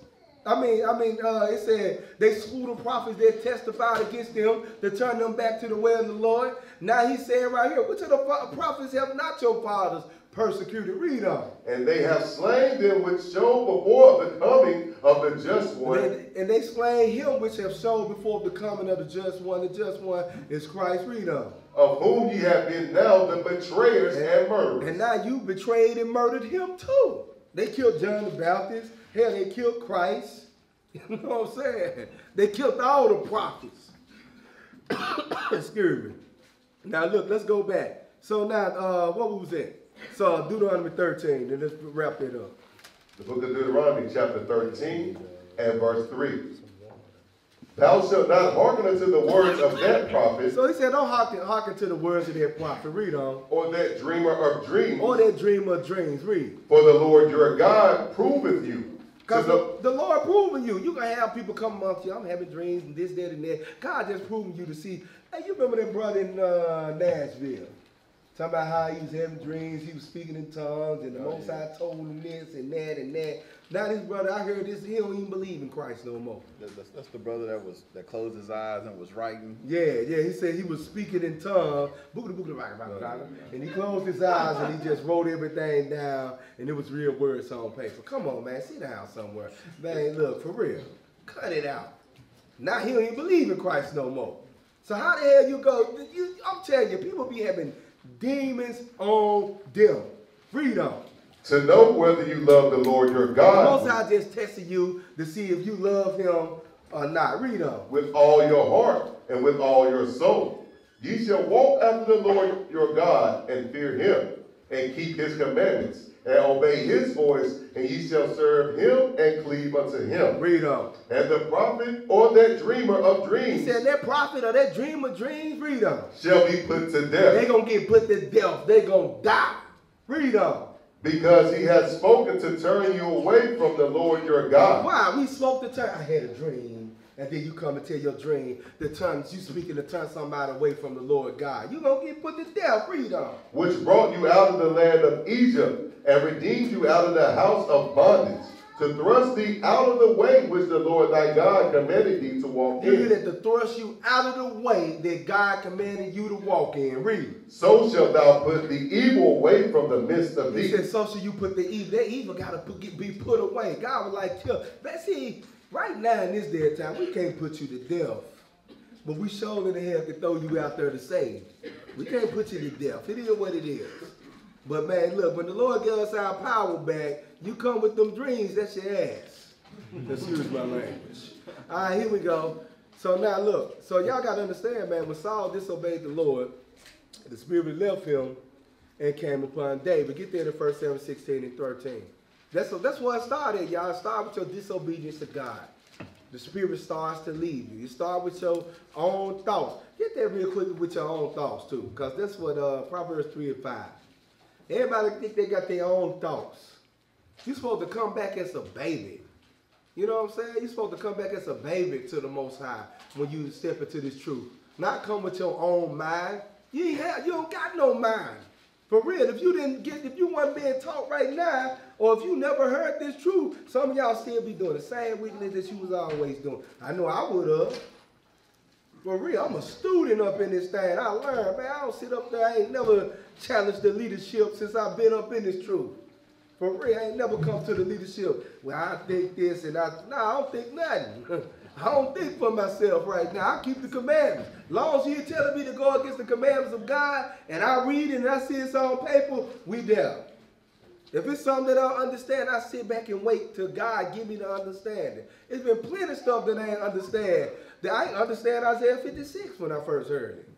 I mean, I mean, uh, it said they slew the prophets that testified against them to turn them back to the way of the Lord. Now he's saying right here, which of the prophets have not your fathers persecuted? Read on. And they have slain them which showed before the coming of the just one. And, and they slain him which have showed before the coming of the just one. The just one is Christ. Read on. of whom ye have been now the betrayers and murderers. And now you betrayed and murdered him too. They killed John the Baptist. Hell, they killed Christ. You know what I'm saying? They killed all the prophets. Excuse me. Now look, let's go back. So now, uh, what was that? So Deuteronomy 13, and let's wrap it up. The book of Deuteronomy, chapter 13 and verse 3. Thou shalt not hearken unto the words of that prophet So he said, don't hearken, hearken to the words of that prophet. Read on. or that dreamer of dreams, Or that dreamer of dreams. Read. for the Lord your God proveth you. Because the, the, Lord proving you. You're going to have people come amongst you. I'm having dreams and this, that, and that. God just proving you to see. Hey, you remember that brother in uh, Nashville? Talking about how he was having dreams, he was speaking in tongues, and the Most High told him this and that and that. Now this brother, I heard this, he don't even believe in Christ no more. That's, that's the brother that was that closed his eyes and was writing. Yeah, yeah, he said he was speaking in tongues, and he closed his eyes and he just wrote everything down, and it was real words on paper. Come on, man, sit down somewhere. Man, look, for real, cut it out. Now he don't even believe in Christ no more. So how the hell you go? You, I'm telling you, people be having demons on them. Read on. To know whether you love the Lord your The Most God High just testing you to see if you love Him or not. Read on. with all your heart and with all your soul. Ye shall walk after the Lord your God and fear him, and keep his commandments, and obey his voice, and ye shall serve him and cleave unto him. Read on. And the prophet or that dreamer of He dreams said that prophet or that dreamer of dreams, read on. shall be put to death. They death, gonna get put to death. They're gonna die. Read on. Because he has spoken to turn you away from the Lord your God. Why? We spoke to turn. I had a dream. And then you come and tell your dream the turns you speaking to turn somebody away from the Lord God. You're gonna get put to death. Read on. which brought you out of the land of Egypt and redeemed you out of the house of bondage, to thrust thee out of the way which the Lord thy God commanded thee to walk in. that to thrust you out of the way that God commanded you to walk in. Read. So shalt thou put the evil away from the midst of He thee. He said, so shall you put the evil. That evil got to be put away. God was like, tell. But see, right now in this day and time, we can't put you to death. But we sure in the hell can throw you out there to save. We can't put you to death. It is what it is. But man, look, when the Lord gives us our power back, you come with them dreams, that's your ass. That's Excuse my language. All right, here we go. So now look, so y'all got to understand, man, when Saul disobeyed the Lord, the Spirit left him and came upon David. Get there to 1 Samuel 16 and 13. That's, that's where it started, y'all. Start with your disobedience to God. The Spirit starts to lead you. You start with your own thoughts. Get there real quick with your own thoughts, too, because that's what uh, Proverbs 3 and 5. Everybody think they got their own thoughts. You're supposed to come back as a baby. You know what I'm saying? You're supposed to come back as a baby to the Most High when you step into this truth. Not come with your own mind. You ain't have, you don't got no mind. For real, if you didn't get, if you wasn't being taught right now, or if you never heard this truth, some of y'all still be doing the same wickedness that you was always doing. I know I would have. For real, I'm a student up in this thing. I learned, man. I don't sit up there. I ain't never challenged the leadership since I've been up in this truth. For real, I ain't never come to the leadership. Well, I think this and I. No, I don't think nothing. I don't think for myself right now. I keep the commandments. Long as you're telling me to go against the commandments of God, and I read it and I see it's on paper, we there. If it's something that I don't understand, I sit back and wait till God give me the understanding. It's been plenty of stuff that I ain't understand. That I understand Isaiah 56 when I first heard it.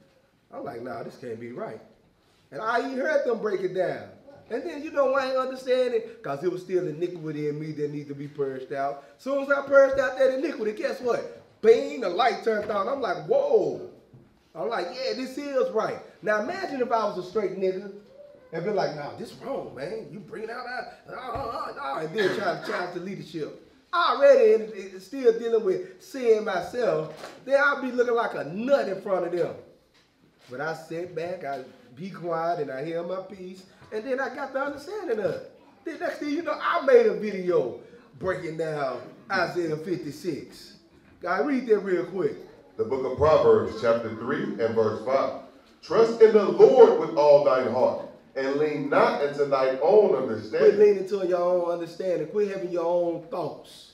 I'm like, nah, this can't be right. And I heard them break it down. And then you know why I ain't understand it? Because it was still iniquity in me that needs to be purged out. soon as I purged out that iniquity, guess what? Bing, the light turned on. I'm like, whoa. I'm like, yeah, this is right. Now imagine if I was a straight nigga and be like, nah, this wrong, man. You bring it out, uh, uh, uh, uh, and then try to challenge the leadership. Already still dealing with seeing myself, then I'll be looking like a nut in front of them. But I sit back, I be quiet, and I hear my piece, and then I got the understanding of it. Then next thing you know, I made a video breaking down Isaiah 56. I read that real quick. The book of Proverbs, chapter 3 and verse 5. Trust in the Lord with all thine heart, and lean not into thine own understanding. Quit leaning to your own understanding. Quit having your own thoughts.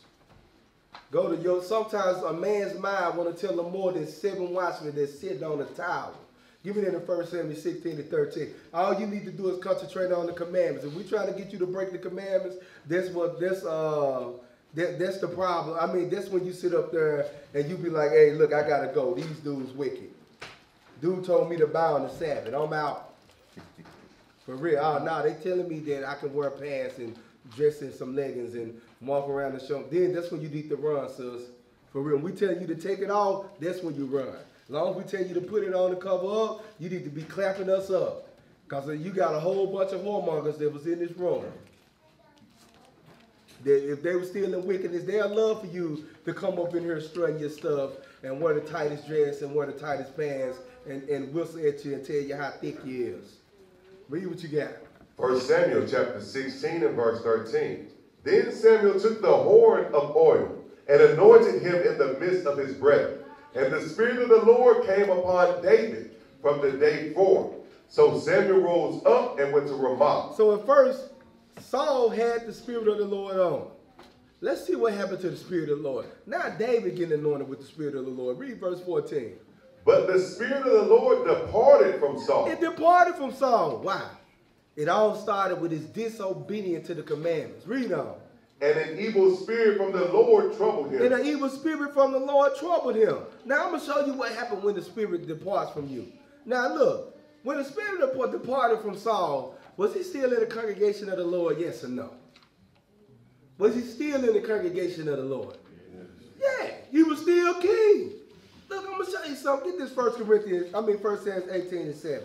Go to your. Sometimes a man's mind want to tell him more than seven watchmen that sit on the tower. Give it in the first Samuel 16 to 13. All you need to do is concentrate on the commandments. If we try to get you to break the commandments, that's what this uh that, that's the problem. I mean, that's when you sit up there and you be like, hey, look, I gotta go. These dudes wicked. Dude told me to bow on the Sabbath. I'm out. For real. Oh, no, they telling me that I can wear pants and dress in some leggings and walk around the show. Then that's when you need to run, sis. For real. When we tell you to take it off, that's when you run. Long as we tell you to put it on and cover up, you need to be clapping us up. Because you got a whole bunch of whoremongers that was in this room. That if they were still in wickedness, they'll love for you to come up in here strutting your stuff and wear the tightest dress and wear the tightest pants and, and whistle at you and tell you how thick you is. Read what you got. 1 Samuel chapter 16 and verse 13. Then Samuel took the horn of oil and anointed him in the midst of his brethren. And the Spirit of the Lord came upon David from the day forth. So Samuel rose up and went to Ramah. So at first, Saul had the Spirit of the Lord on. Let's see what happened to the Spirit of the Lord. Now David getting anointed with the Spirit of the Lord. Read verse 14. But the Spirit of the Lord departed from Saul. It departed from Saul. Why? It all started with his disobedience to the commandments. Read on. And an evil spirit from the Lord troubled him. And an evil spirit from the Lord troubled him. Now I'm going to show you what happened when the spirit departs from you. Now look, when the spirit departed from Saul, was he still in the congregation of the Lord? Yes or no? Was he still in the congregation of the Lord? Yeah, he was still king. Look, I'm gonna show you something. Get this First Corinthians, I mean First Samuel 18 and 7.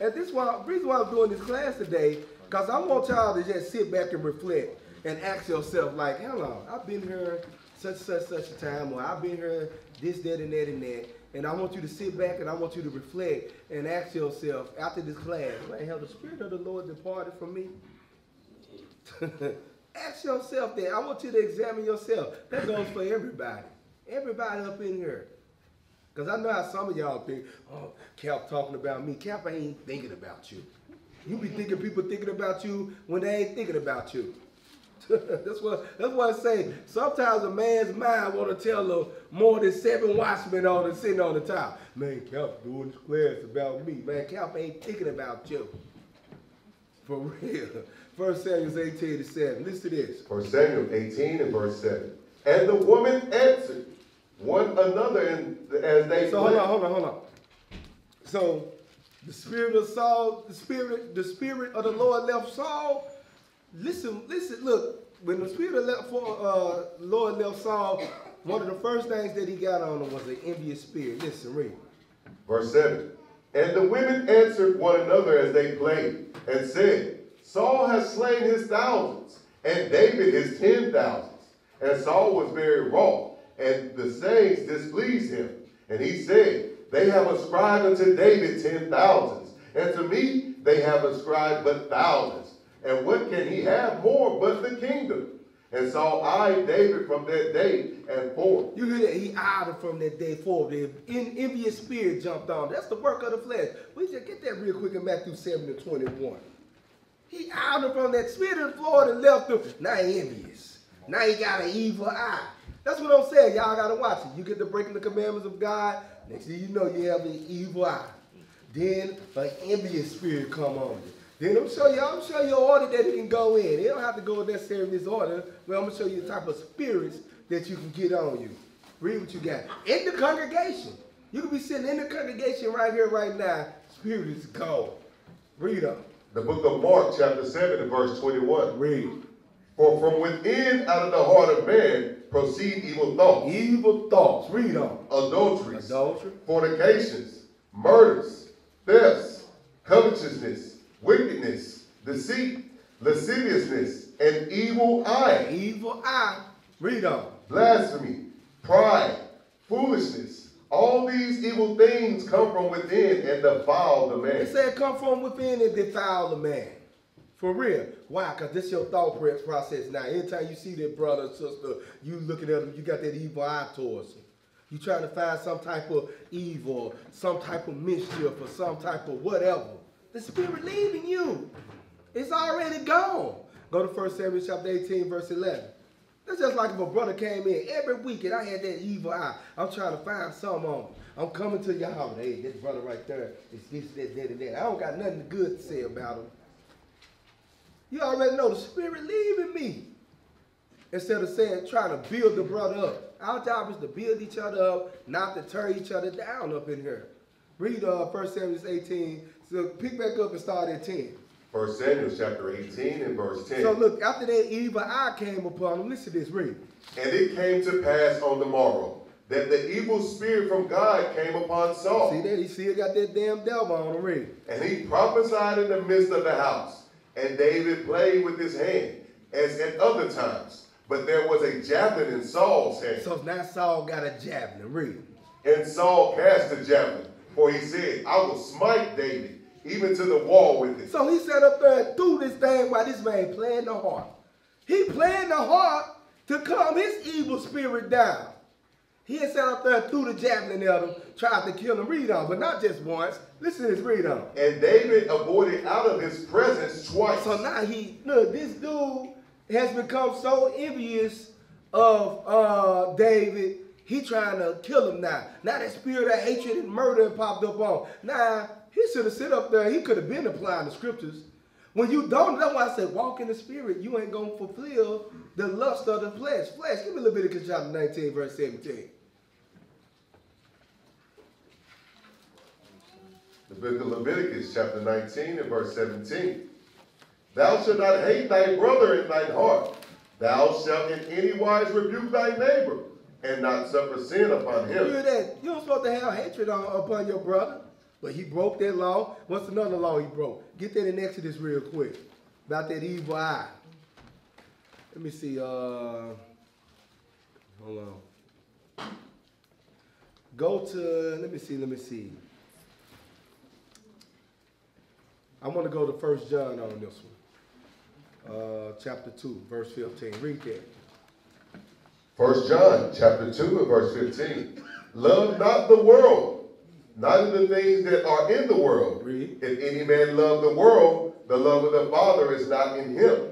And this why reason why I'm doing this class today, because I want y'all to just sit back and reflect and ask yourself, like, hello, I've been here such such such a time, or I've been here this, that, and that, and that. And I want you to sit back and I want you to reflect and ask yourself after this class, man, have the Spirit of the Lord departed from me? Ask yourself that. I want you to examine yourself. That goes for everybody. Everybody up in here. Because I know how some of y'all think, oh, Cap talking about me. Cap ain't thinking about you. You be thinking people thinking about you when they ain't thinking about you. that's what that's what I say. Sometimes a man's mind want to tell him more than seven watchmen on the sitting on the top. Man, Cap doing this class about me. Man, Cap ain't thinking about you. For real. First Samuel 18 to 7. Listen to this. For Samuel 18 and verse 7. And the woman answered one another and as they So hold on, hold on, hold on. So the spirit of Saul, the spirit, the spirit of the Lord left Saul. Listen, listen, look, when the spirit left for uh Lord left Saul, one of the first things that he got on him was an envious spirit. Listen, read. Verse 7. And the women answered one another as they played, and said, Saul has slain his thousands, and David his ten thousands. And Saul was very wroth, and the sayings displeased him. And he said, They have ascribed unto David ten thousands, and to me they have ascribed but thousands. And what can he have more but the kingdom? And Saul I, David from that day and forth. You hear that? He eyed him from that day forward. The en- envious spirit jumped on. That's the work of the flesh. We just get that real quick in Matthew 7 and 21. He eyed him from that spirit of the Lord and left him. Now he envious. Now he got an evil eye. That's what I'm saying. Y'all gotta watch it. You get to breaking the commandments of God. Next thing you know, you have an evil eye. Then an envious spirit come on you. Then I'm show you, I'm show you an order that it can go in. It don't have to go necessarily in this order. But I'm gonna show you the type of spirits that you can get on you. Read what you got. In the congregation. You can be sitting in the congregation right here, right now. Spirit is gone. Read them. The book of Mark, chapter 7, and verse 21. Read. For from within, out of the heart of man, proceed evil thoughts, Evil thoughts. Read them. adulteries, Adultery. fornications, murders, thefts, covetousness, wickedness, deceit, lasciviousness, and evil eye, Evil eye. Read them. blasphemy, pride, foolishness. All these evil things come from within and defile the man. It said come from within and defile the man. For real. Why? Because this your thought process now. Anytime you see that brother or sister, you looking at them, you got that evil eye towards them. You trying to find some type of evil, some type of mischief, or some type of whatever. The spirit leaving you. It's already gone. Go to 1 Samuel chapter 18, verse 11. That's just like if a brother came in every week and I had that evil eye. I'm trying to find some on him. I'm coming to house. Hey, this brother right there is this, that, that, and that. I don't got nothing good to say about him. You already know the spirit leaving me. Instead of saying, trying to build the brother up. Our job is to build each other up, not to tear each other down up in here. Read uh, 1 Samuel 18. So pick back up and start at 10. First Samuel chapter 18 and verse 10. So look, after that evil eye came upon him, listen to this, read. And it came to pass on the morrow that the evil spirit from God came upon Saul. See that? He still got that damn devil on him, read. And he prophesied in the midst of the house. And David played with his hand, as at other times. But there was a javelin in Saul's hand. So now Saul got a javelin, read. And Saul cast the javelin, for he said, I will smite David, even to the wall with it. So he sat up there and threw this thing while this man playing the harp. He playing the harp to calm his evil spirit down. He had sat up there and threw the javelin at him, tried to kill him, read on, but not just once. Listen to this, read on. And David avoided out of his presence twice. So now he, look, this dude has become so envious of uh, David, he trying to kill him now. Now that spirit of hatred and murder popped up on. Now, he should have sit up there. He could have been applying the scriptures. When you don't, that's why I said walk in the spirit. You ain't going to fulfill the lust of the flesh. Flesh, give me Leviticus chapter 19, verse 17. The book of Leviticus, chapter 19 and verse 17. Thou shalt not hate thy brother in thine heart. Thou shalt in any wise rebuke thy neighbor, and not suffer sin upon him. You hear that? You don't supposed to have hatred on, upon your brother. But he broke that law. What's another law he broke? Get that in Exodus real quick. About that evil eye. Let me see. Uh, hold on. Go to, let me see, let me see. I want to go to First John on this one. Uh, chapter 2, verse 15. Read that. First John, chapter 2 and verse 15. Love not the world, neither the things that are in the world. Read. If any man love the world, the love of the Father is not in him.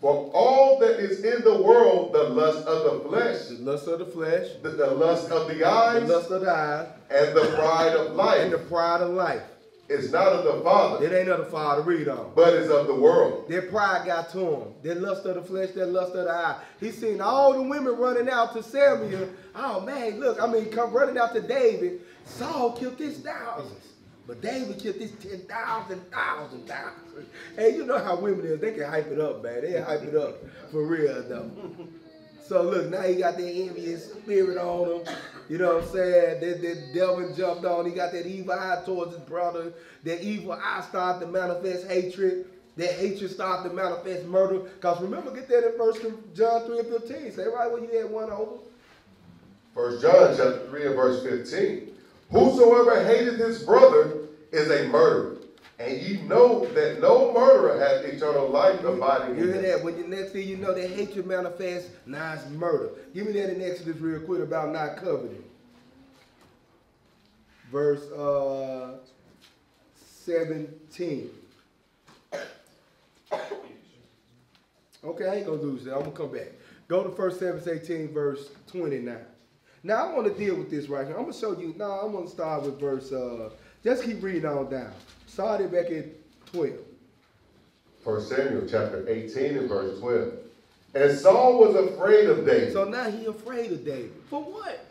For all that is in the world, the lust of the flesh, The lust of the flesh, the, the lust of the eyes, the lust of the eye, and the pride of life, and the pride of life. is not of the Father, It ain't of the Father. Read on. but is of the world. That pride got to him. That lust of the flesh, that lust of the eye. He seen all the women running out to Samuel. Oh man, look, I mean, come running out to David. Saul killed his thousands. But David killed his ten thousand, thousand. Hey, you know how women is. They can hype it up, man. They hype it up for real, though. So look, now he got that envious spirit on him. You know what I'm saying? That, that devil jumped on. He got that evil eye towards his brother. That evil eye started to manifest hatred. That hatred started to manifest murder. Because remember, get that in First John 3 and 15. Say right when you had one over. First John chapter 3 and verse 15. Whosoever hateth his brother is a murderer. And ye know that no murderer hath eternal life abiding You in hear that? When the next thing you know, that hatred manifests, now it's murder. Give me that in Exodus real quick about not coveting. Verse uh, 17. Okay, I ain't gonna lose that. I'm gonna come back. Go to 1 Samuel 18, verse 29. Now I want to deal with this right here. I'm gonna show you. Now I'm gonna start with verse. Uh, just keep reading on down. Started back at 12. First Samuel chapter 18 and verse 12. And Saul was afraid of David So now he afraid of David. For what?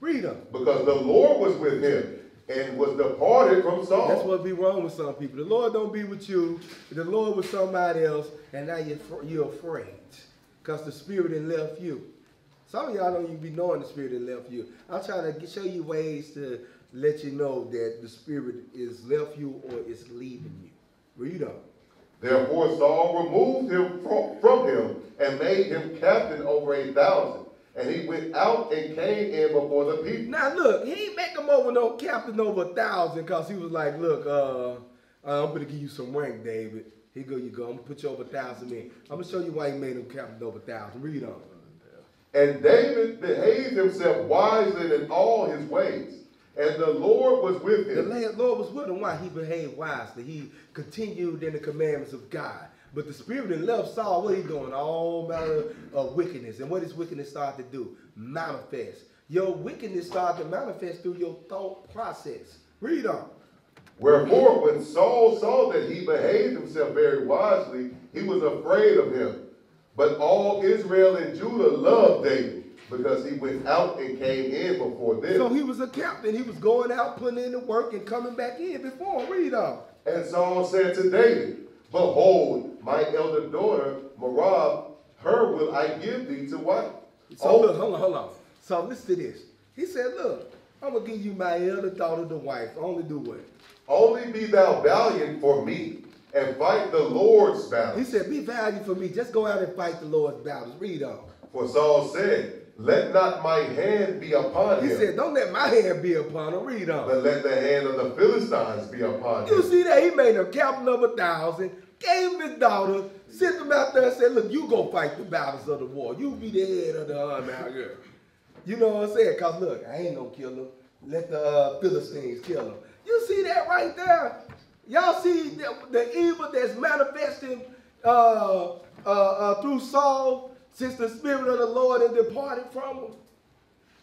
Read them. because the Lord was with him and was departed from Saul. That's what be wrong with some people. The Lord don't be with you. The Lord with somebody else, and now you're, you're afraid because the Spirit had left you. Some of y'all don't even be knowing the Spirit had left you. I'm trying to show you ways to let you know that the Spirit is left you or is leaving you. Read on. Therefore Saul removed him from, from him and made him captain over a thousand. And he went out and came in before the people. Now look, he ain't make him over no captain over a thousand because he was like, look, uh, uh, I'm gonna give you some rank, David. Here go you go. I'm gonna put you over a thousand men. I'm gonna show you why he made him captain over a thousand. Read on. And David behaved himself wisely in all his ways. And the Lord was with him. The Lord was with him. Why? He behaved wisely. He continued in the commandments of God. But the spirit that left Saul, what he doing? All manner of wickedness. And what does wickedness start to do? Manifest. Your wickedness start to manifest through your thought process. Read on. Wherefore, when Saul saw that he behaved himself very wisely, he was afraid of him. But all Israel and Judah loved David because he went out and came in before them. So he was a captain. He was going out, putting in the work, and coming back in before. him. Read on. And Saul said to David, Behold, my elder daughter, Merab, her will I give thee to wife. So Oh, look, hold on, hold on. So listen to this. He said, look, I'm going to give you my elder daughter to wife. Only do what? Only be thou valiant for me, and fight the Lord's battles. He said, be valiant for me. Just go out and fight the Lord's battles. Read on. For Saul said, Let not my hand be upon He him, said, don't let my hand be upon him. Read on. but let the hand of the Philistines be upon You him. see that? He made a captain of a thousand, gave him his daughter, sent him out there and said, look, you go fight the battles of the war. You be the head of the army out here. You know what I'm saying? Because look, I ain't gonna kill him. Let the uh, Philistines kill him. You see that right there? Y'all see the, the evil that's manifesting uh, uh, uh, through Saul since the Spirit of the Lord had departed from him?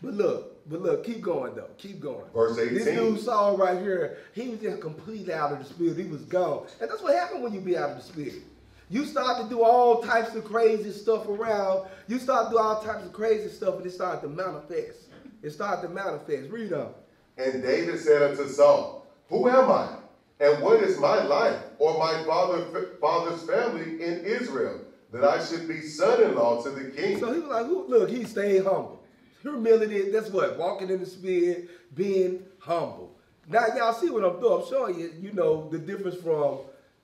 But look, but look, keep going though. Keep going. Verse 18. This 18. dude Saul right here, he was just completely out of the spirit. He was gone. And that's what happened when you be out of the spirit. You start to do all types of crazy stuff around. You start to do all types of crazy stuff, and it started to manifest. It started to manifest. Read on. And David said unto Saul, Who am I? And what is my life or my father, father's family in Israel that I should be son-in-law to the king? So he was like, look, he stayed humble. Humility, that's what, walking in the spirit, being humble. Now, y'all see what I'm doing. I'm showing you, you know, the difference from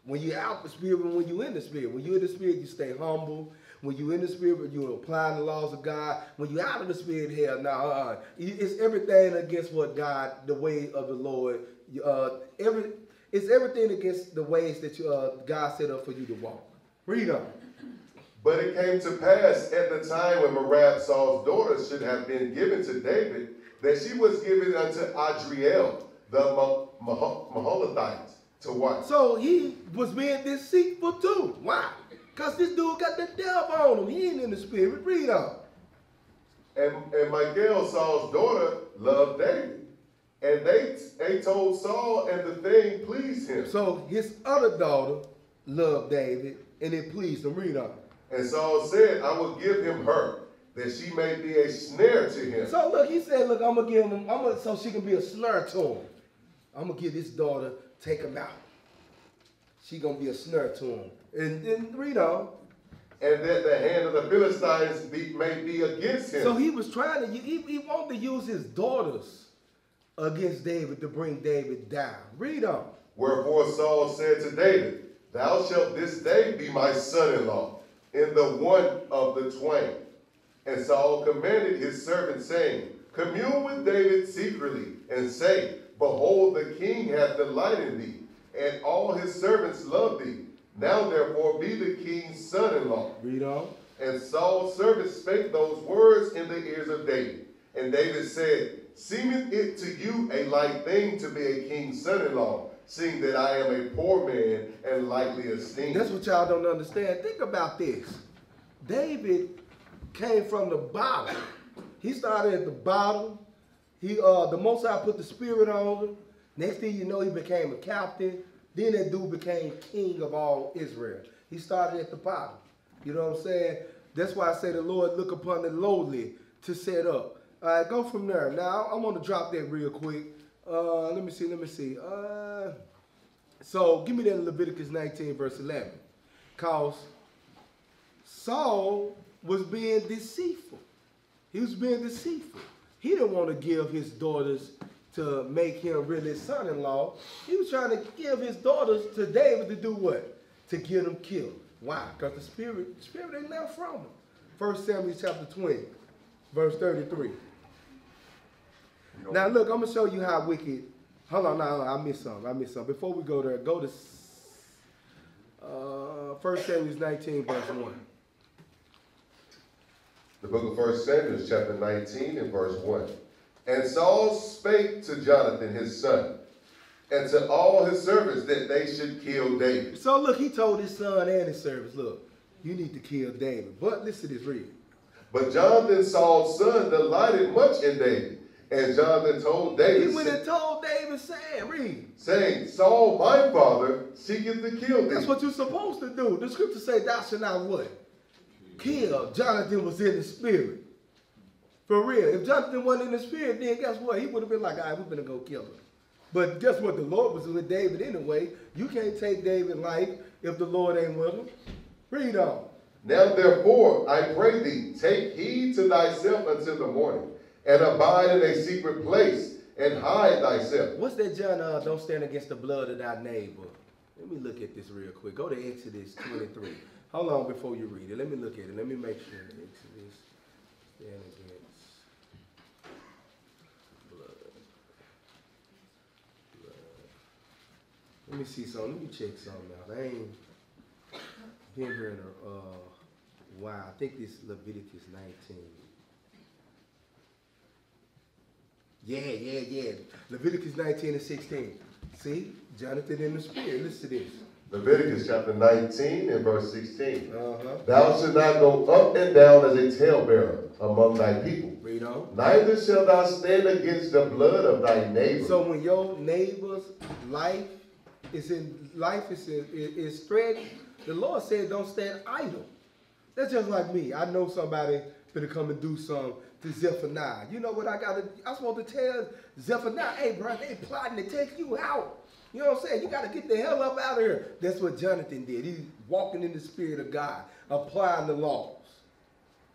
when you're out the spirit and when you're in the spirit. When you're in the spirit, you stay humble. When you're in the spirit, you're applying the laws of God. When you're out of the spirit, hell, no, uh, it's everything against what God, the way of the Lord. Uh, every, it's everything against the ways that you, uh, God set up for you to walk. Read on. But it came to pass at the time when Merab Saul's daughter should have been given to David, that she was given unto Adriel, the Meholathite, to wife. So he was being deceitful too. Why? Because this dude got the devil on him. He ain't in the spirit. Read on. And, and Michal, Saul's daughter, loved David. And they, they told Saul, and the thing pleased him. So his other daughter loved David, and it pleased him. Read on. And Saul said, I will give him her, that she may be a snare to him. So look, he said, look, I'm gonna give him, I'm gonna, so she can be a snare to him. I'm gonna give this daughter, take him out. She gonna be a snare to him. And then read on. and that the hand of the Philistines be, may be against him. So he was trying to, he, he wanted to use his daughters against David to bring David down. Read on. Wherefore Saul said to David, Thou shalt this day be my son-in-law, in the one of the twain. And Saul commanded his servant, saying, Commune with David secretly, and say, Behold, the king hath delight in thee, and all his servants love thee. Now therefore be the king's son-in-law. Read on. And Saul's servants spake those words in the ears of David. And David said, Seemeth it to you a light thing to be a king's son-in-law, seeing that I am a poor man and lightly esteemed? That's what y'all don't understand. Think about this. David came from the bottom. He started at the bottom. He uh the Most High put the spirit on him. Next thing you know, he became a captain. Then that dude became king of all Israel. He started at the bottom. You know what I'm saying? That's why I say the Lord look upon the lowly to set up. All right, go from there. Now I'm gonna drop that real quick. Uh, let me see. Let me see. Uh, so give me that Leviticus 19 verse 11. Cause Saul was being deceitful. He was being deceitful. He didn't want to give his daughters to make him really son-in-law. He was trying to give his daughters to David to do what? To get him killed. Why? Because the spirit, the spirit ain't left from him. First Samuel chapter 20, verse 33. Now look, I'm gonna show you how wicked. Hold on, now I missed something. I missed something. Before we go there, go to uh, First Samuel 19, verse 1. The book of First Samuel, chapter 19, and verse 1. And Saul spake to Jonathan his son, and to all his servants that they should kill David. So look, he told his son and his servants, look, you need to kill David. But listen to this read. But Jonathan, Saul's son, delighted much in David. And Jonathan told David. He went and told David, saying, read. saying, Saul, my father, seeketh to kill thee. That's what you're supposed to do. The scripture say, thou shalt not what? Kill. Jonathan was in the spirit. For real. If Jonathan wasn't in the spirit, then guess what? He would have been like, all right, we're going to go kill him. But guess what? The Lord was with David anyway. You can't take David's life if the Lord ain't with him. Read on. Now therefore, I pray thee, take heed to thyself until the morning, and abide in a secret place, and hide thyself. What's that John, uh, don't stand against the blood of thy neighbor? Let me look at this real quick. Go to Exodus 23. How long before you read it. Let me look at it. Let me make sure. Exodus, stand against blood. blood. Let me see something. Let me check something out. I ain't been here in a uh, while. I think this Leviticus 19. Yeah, yeah, yeah. Leviticus 19 and 16. See? Jonathan in the spirit. Listen to this. Leviticus chapter 19 and verse 16. Uh-huh. Thou shalt not go up and down as a talebearer among thy people. Read on. Neither shalt thou stand against the blood of thy neighbor. So when your neighbor's life is in life is in, is, is threatened, the Lord said don't stand idle. That's just like me. I know somebody gonna come and do some to Zephaniah. You know what I gotta, I supposed to tell Zephaniah, hey, bro, they plotting to take you out. You know what I'm saying? You got to get the hell up out of here. That's what Jonathan did. He's walking in the spirit of God, applying the laws.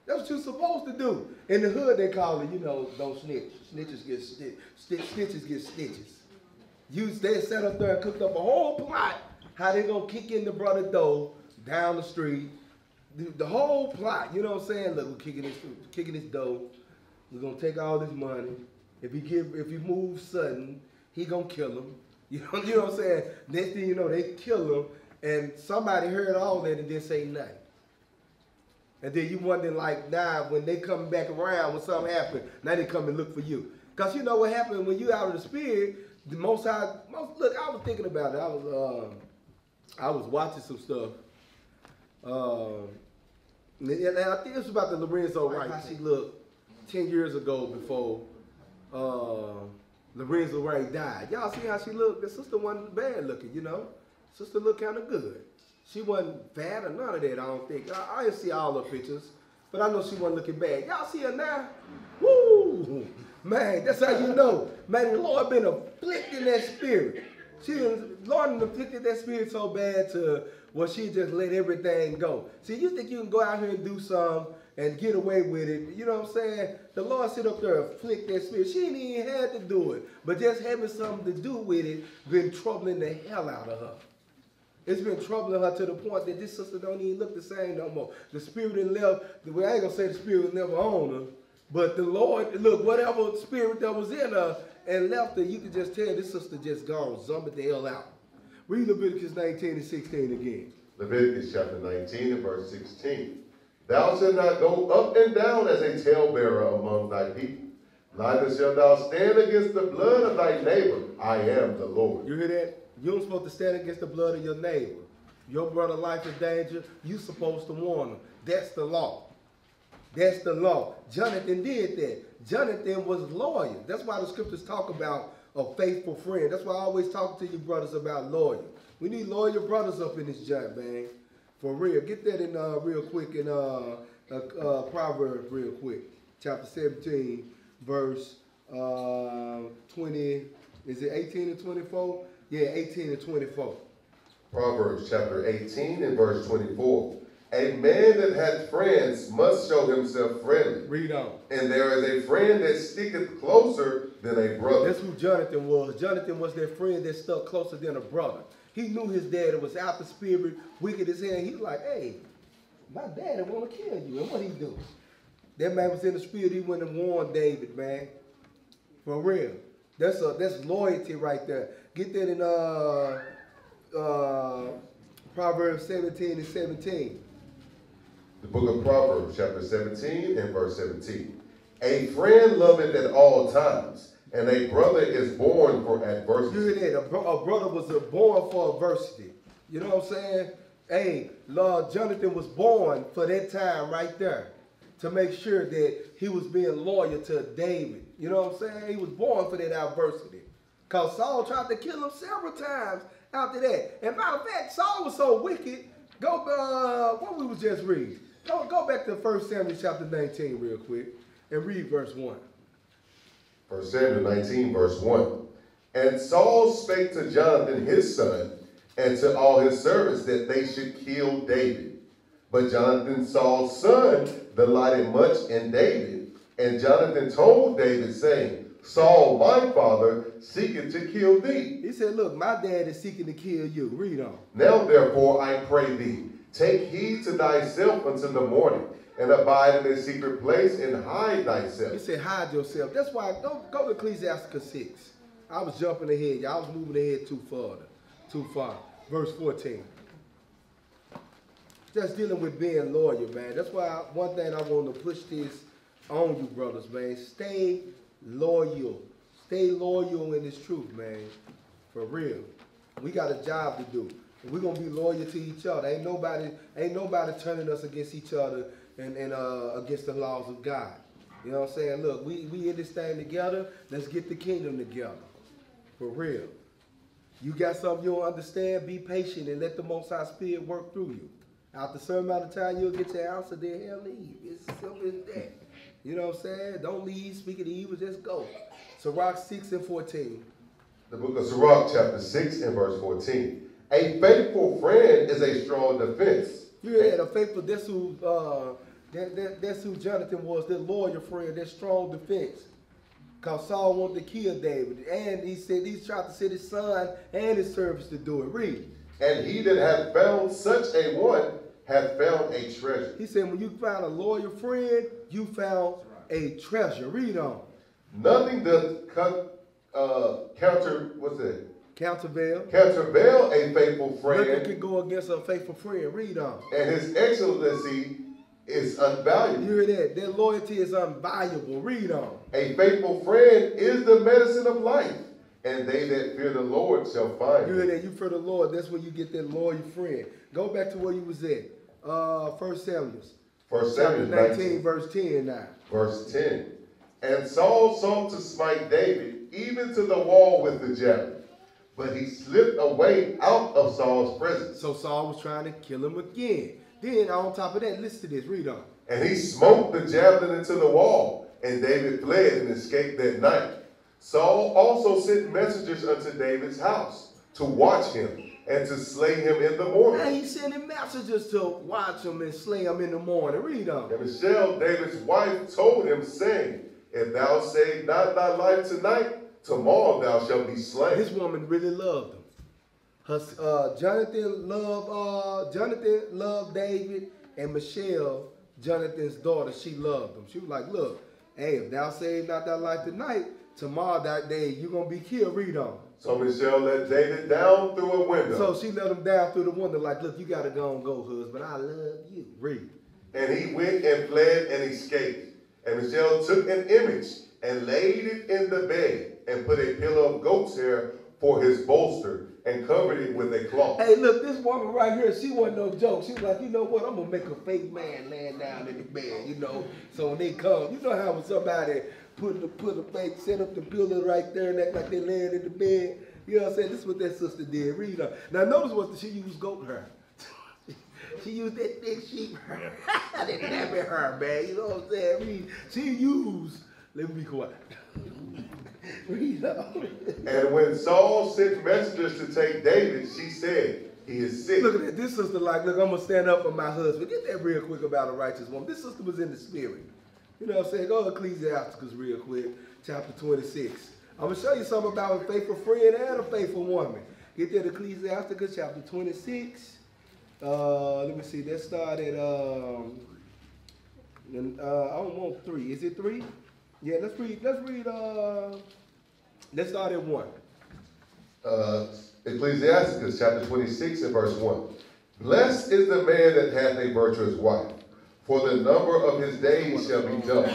That's what you're supposed to do. In the hood, they call it, you know, don't snitch. Snitches get stitch, snitches get stitches. You they sat up there and cooked up a whole plot how they gonna kick in the brother door down the street. The, the whole plot, you know what I'm saying? Look, we're kicking this kicking this dough. We're gonna take all this money. If he give if he moves sudden, he gonna kill him. You know, you know what I'm saying? Next thing you know, they kill him, and somebody heard all that and didn't say nothing. And then you wondering like, nah, when they come back around, when something happen, now they come and look for you. Cause you know what happened when you out of the spirit, the most high, most, look, I was thinking about it. I was, um, I was watching some stuff. Um, and I think it was about the Lorenzo Wright, how she looked 10 years ago before uh, Lorenzo Wright died. Y'all see how she looked? The sister wasn't bad looking, you know? Sister looked kind of good. She wasn't bad or none of that, I don't think. I, I didn't see all her pictures, but I know she wasn't looking bad. Y'all see her now? Woo! Man, that's how you know. Man, the Lord been afflicting that spirit. She Lord afflicted that spirit so bad to well, she just let everything go. See, you think you can go out here and do some and get away with it. You know what I'm saying? The Lord sit up there and afflict that spirit. She ain't even had to do it. But just having something to do with it been troubling the hell out of her. It's been troubling her to the point that this sister don't even look the same no more. The spirit in left, way I ain't gonna say the spirit never on her, but the Lord, look, whatever spirit that was in her and left her, you could just tell this sister just gone, zombie the hell out. Read Leviticus 19 and 16 again. Leviticus chapter 19 and verse 16. Thou shalt not go up and down as a talebearer among thy people. Neither shalt thou stand against the blood of thy neighbor. I am the Lord. You hear that? You don't supposed to stand against the blood of your neighbor. Your brother life is danger. You're supposed to warn him. That's the law. That's the law. Jonathan did that. Jonathan was loyal. That's why the scriptures talk about a faithful friend. That's why I always talk to you brothers about loyal. We need loyal brothers up in this joint, man. For real. Get that in uh, real quick in uh, uh, uh, Proverbs real quick. Chapter 17, verse uh, 20. Is it 18 and 24? Yeah, 18 and 24. Proverbs chapter 18 and verse 24. A man that hath friends must show himself friendly. Read on. And there is a friend that sticketh closer than a brother. That's who Jonathan was. Jonathan was their friend that stuck closer than a brother. He knew his dad was out the spirit, wicked as hell. He was like, hey, my dad want to kill you. And what he do? That man was in the spirit. He went and warned David, man. For real. That's a that's loyalty right there. Get that in uh uh Proverbs 17 and 17. The book of Proverbs, chapter 17 and verse 17. A friend loveth at all times, and a brother is born for adversity. You that? A, bro a brother was born for adversity. You know what I'm saying? Hey, Lord Jonathan was born for that time right there to make sure that he was being loyal to David. You know what I'm saying? He was born for that adversity. Because Saul tried to kill him several times after that. And matter of fact, Saul was so wicked. Go, uh, what we was just reading. Go, go back to 1 Samuel chapter 19 real quick and read verse 1. 1 Samuel 19, verse 1. And Saul spake to Jonathan his son and to all his servants that they should kill David. But Jonathan, Saul's son, delighted much in David. And Jonathan told David, saying, Saul, my father, seeketh to kill thee. He said, Look, my dad is seeking to kill you. Read on. Now, therefore, I pray thee, take heed to thyself until the morning, and abide in a secret place and hide thyself. He said, hide yourself. That's why, go, go to Ecclesiasticus 6. I was jumping ahead. Y'all was moving ahead too far. Too far. Verse 14. Just dealing with being loyal, man. That's why one thing I want to push this on you, brothers, man. Stay loyal. Stay loyal in this truth, man. For real. We got a job to do. We're gonna be loyal to each other. Ain't nobody, ain't nobody turning us against each other and, and uh, against the laws of God. You know what I'm saying? Look, we, we in this thing together. Let's get the kingdom together. For real. You got something you don't understand, be patient and let the Most High Spirit work through you. After a certain amount of time, you'll get your answer, then hell leave. It's simple as that. You know what I'm saying? Don't leave, speak of evil, just go. Sirach 6 and 14. The book of Sirach, chapter 6 and verse 14. A faithful friend is a strong defense. You that? A faithful, that's who, uh, that, that, that's who Jonathan was, that lawyer friend, that strong defense. Because Saul wanted to kill David. And he said he tried to send his son and his servants to do it. Read. And he that hath found such a one hath found a treasure. He said, when you found a loyal friend, you found a treasure. Read on. Nothing doth cut, uh, counter, what's that? Countervail. Countervail a faithful friend. Nothing can go against a faithful friend. Read on. and his excellency is You unvaluable. hear that? Their loyalty is unvaluable. Read on. A faithful friend is the medicine of life, and they that fear the Lord shall find You hear that? You for the Lord. That's where you get that loyal friend. Go back to where you was at. Uh, First Samuel, First Samuel 19, 19, verse 10 now. verse 10. And Saul sought to smite David, even to the wall with the javelin. But he slipped away out of Saul's presence. So Saul was trying to kill him again. Then on top of that, listen to this. Read on. And he smote the javelin into the wall, and David fled and escaped that night. Saul also sent messengers unto David's house to watch him and to slay him in the morning. he's sending messages to watch him and slay him in the morning. Read on. And Michal, David's wife, told him, saying, If thou save not thy life tonight, tomorrow thou shalt be slain. This woman really loved him. Uh, Jonathan loved uh, Jonathan loved David, and Michal, Jonathan's daughter, she loved him. She was like, "Look, hey, if thou save not thy life tonight, tomorrow that day you're gonna be killed." Read on. So Michal let David down through a window. So she let him down through the window, like, "Look, you gotta go and go, husband. I love you." Read. And he went and fled and escaped. And Michal took an image and laid it in the bed and put a pillow of goat's hair for his bolster and covered it with a cloth. Hey, look, this woman right here, she wasn't no joke. She was like, you know what? I'm gonna make a fake man laying down in the bed, you know. So when they come, you know how when somebody put the put a fake, set up the pillow right there and act like they laying in the bed. You know what I'm saying? This is what that sister did. Read her. Now notice what she used goat hair. she used that thick sheep hair. Didn't that nappy hair, man. You know what I'm saying? Read. She used. Let me be quiet. Read her. And when Saul sent messengers to take David, she said, He is sick. Look at that. This sister, like, look, I'm gonna stand up for my husband. Get that real quick about a righteous woman. This sister was in the spirit. You know what I'm saying? Go to Ecclesiasticus real quick, chapter 26. I'm gonna show you something about a faithful friend and a faithful woman. Get that Ecclesiasticus chapter 26. Uh, let me see. Let's start at um. Uh, I don't want three. Is it three? Yeah. Let's read. Let's read. Uh, let's start at one. uh, Ecclesiasticus chapter 26 and verse 1. Blessed is the man that hath a virtuous wife, for the number of his days shall be time.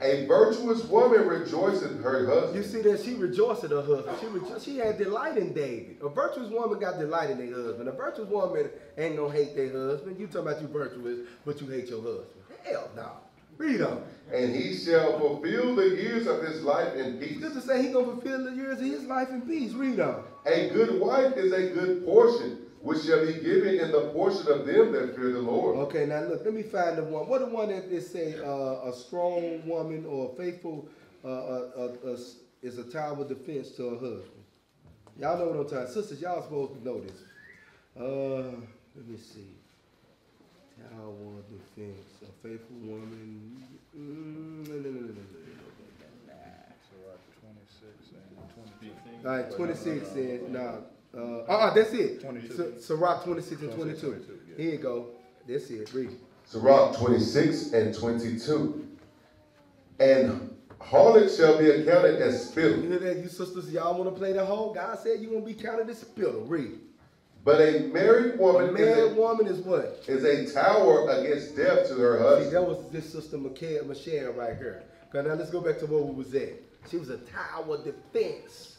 A virtuous woman rejoiceth her husband. You see that she rejoiced in her husband. She rejo- she had delight in David. A virtuous woman got delight in their husband. A virtuous woman ain't gonna hate their husband. You talking about you virtuous, but you hate your husband. Hell no. Read on. And he shall fulfill the years of his life in peace. Just to say he gonna fulfill the years of his life in peace. Read on. A good wife is a good portion, which shall be given in the portion of them that fear the Lord. Okay, now look, let me find the one. What the one that they say uh, a strong woman or a faithful uh, uh, uh, uh, is a tower of defense to her husband. Y'all know what I'm talking. Sisters, y'all supposed to know this. Uh, let me see. I want to. A faithful woman. All right, 26 and nah, uh, uh, that's it. 22. Sirach 26 and 22. Here you go. That's it. Read. Sirach 26 and 22. And harlot shall be accounted as spittle. You know that, you sisters, y'all want to play the whole? God said you gonna be counted as spittle. Read but a married A woman married is woman is what? a, tower against death to her husband. See, that was this sister Michael, Michal right here. Okay, now let's go back to where we was at. She was a tower defense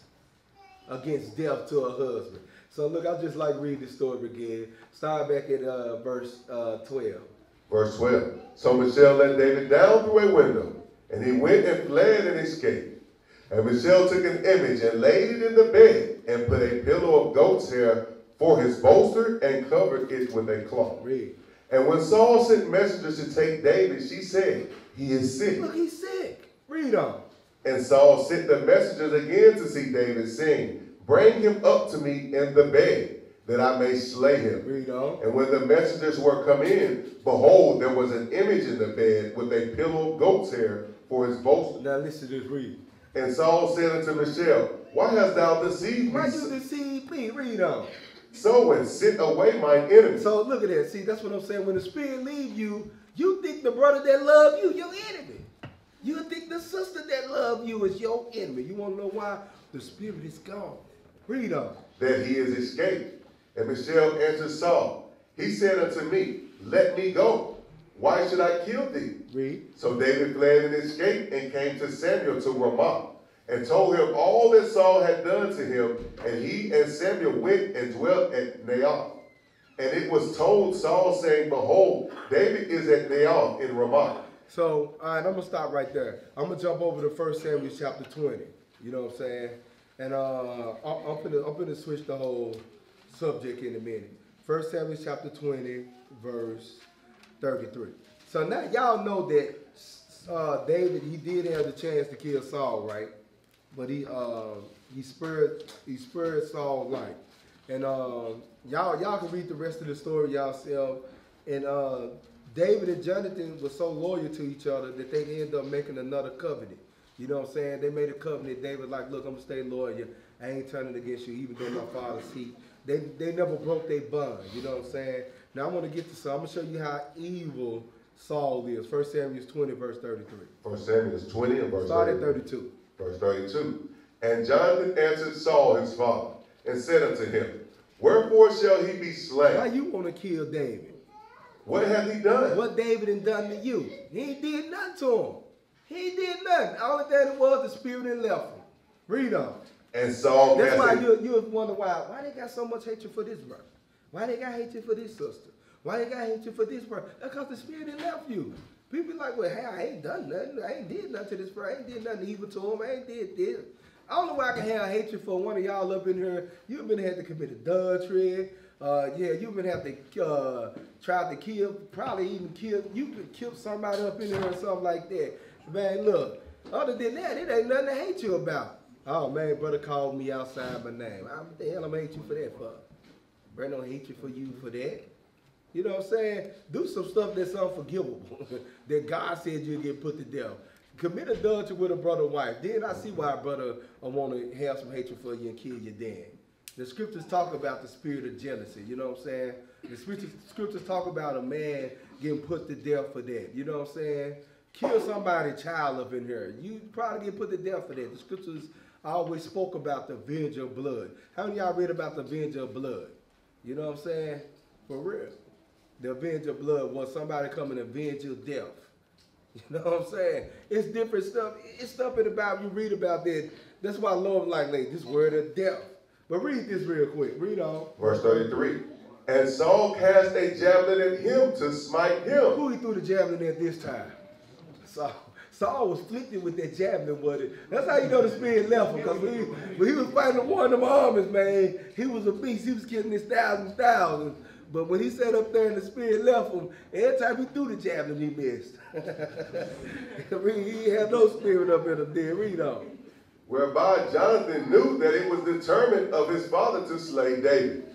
against death to her husband. So look, I just like read the story again. Start back at uh, verse uh, 12. Verse 12. So Michal let David down through a window, and he went and fled and escaped. And Michal took an image and laid it in the bed and put a pillow of goat's hair for his bolster and covered it with a cloth. Read. And when Saul sent messengers to take David, she said, He is sick. Look, he's sick. Read on. And Saul sent the messengers again to see David, saying, Bring him up to me in the bed, that I may slay him. Read on. And when the messengers were come in, behold, there was an image in the bed with a pillow of goat's hair for his bolster. Now listen to this. Read. And Saul said unto Michal, Why hast thou deceived me? Why you deceive me? Read on. So and sent away mine enemy. So look at that. See, that's what I'm saying. When the spirit leave you, you think the brother that love you, your enemy. You think the sister that love you is your enemy. You want to know why? The spirit is gone. Read on. that he is escaped. And Michal answered Saul, He said unto me, Let me go. Why should I kill thee? Read. So David fled and escaped and came to Samuel to Ramah and told him all that Saul had done to him. And he and Samuel went and dwelt at Naioth. And it was told Saul, saying, Behold, David is at Naioth in Ramah. So, all right, I'm gonna stop right there. I'm gonna jump over to First Samuel chapter 20. You know what I'm saying? And uh, I'm, I'm gonna switch the whole subject in a minute. First Samuel chapter 20, verse 33. So now y'all know that uh, David he did have the chance to kill Saul, right? But he uh, he spared he spared Saul's life. And um, y'all y'all can read the rest of the story yourself. And uh, David and Jonathan were so loyal to each other that they ended up making another covenant. You know what I'm saying? They made a covenant. David like, look, I'm gonna stay loyal. I ain't turning against you, even though my father's seat. They they never broke their bond. You know what I'm saying? Now I'm gonna get to some. I'm gonna show you how evil Saul is. First Samuel 20, verse 33. First Samuel 20 and verse Start at 32. Verse 32. And Jonathan answered Saul his father, and said unto him, Wherefore shall he be slain? Why you want to kill David? What hath he done? What David and done to you? He did nothing to him. He did nothing. All that thing was the spirit and left him. Read on. And Saul That's why you you wonder why why they got so much hatred for this brother. Why they got hatred for this sister? Why they got hatred for this brother? Because the spirit ain't left you. People be like, well, hey, I ain't done nothing. I ain't did nothing to this brother. I ain't did nothing evil to him. I ain't did this. I don't know why I can have hatred for one of y'all up in here. You've been had to commit adultery. Uh, yeah, you've been have to uh, try to kill, probably even kill. You could kill somebody up in here or something like that. Man, look. Other than that, it ain't nothing to hate you about. Oh man, brother called me outside my name. What the hell I'm hate you for that for? Brother don't hate you for you for that. You know what I'm saying? Do some stuff that's unforgivable. that God said you'll get put to death. Commit adultery with a brother wife. Then I see why a brother want to have some hatred for you and kill your dad. The scriptures talk about the spirit of jealousy. You know what I'm saying? The scriptures, scriptures talk about a man getting put to death for that. You know what I'm saying? Kill somebody, child up in here. You probably get put to death for that. The scriptures always spoke about the avenge of blood. How many y'all read about the avenge of blood? You know what I'm saying? For real. The avenge of blood was somebody coming to avenge your death. You know what I'm saying? It's different stuff. It's stuff in the Bible you read about that. That's why I love like, this word of death. But read this real quick. Read on. verse 33. And Saul cast a javelin at him to smite him. Who he threw the javelin at this time? Saul. Saul was afflicted with that javelin, was it? That's how you know the spirit left him. Because when he, when he was fighting one of them armies, man, he was a beast. He was killing his thousands, thousands. But when he sat up there and the spirit left him, every time he threw the javelin, he missed. He had no spirit up in him there. Read on. Whereby Jonathan knew that it was determined of his father to slay David.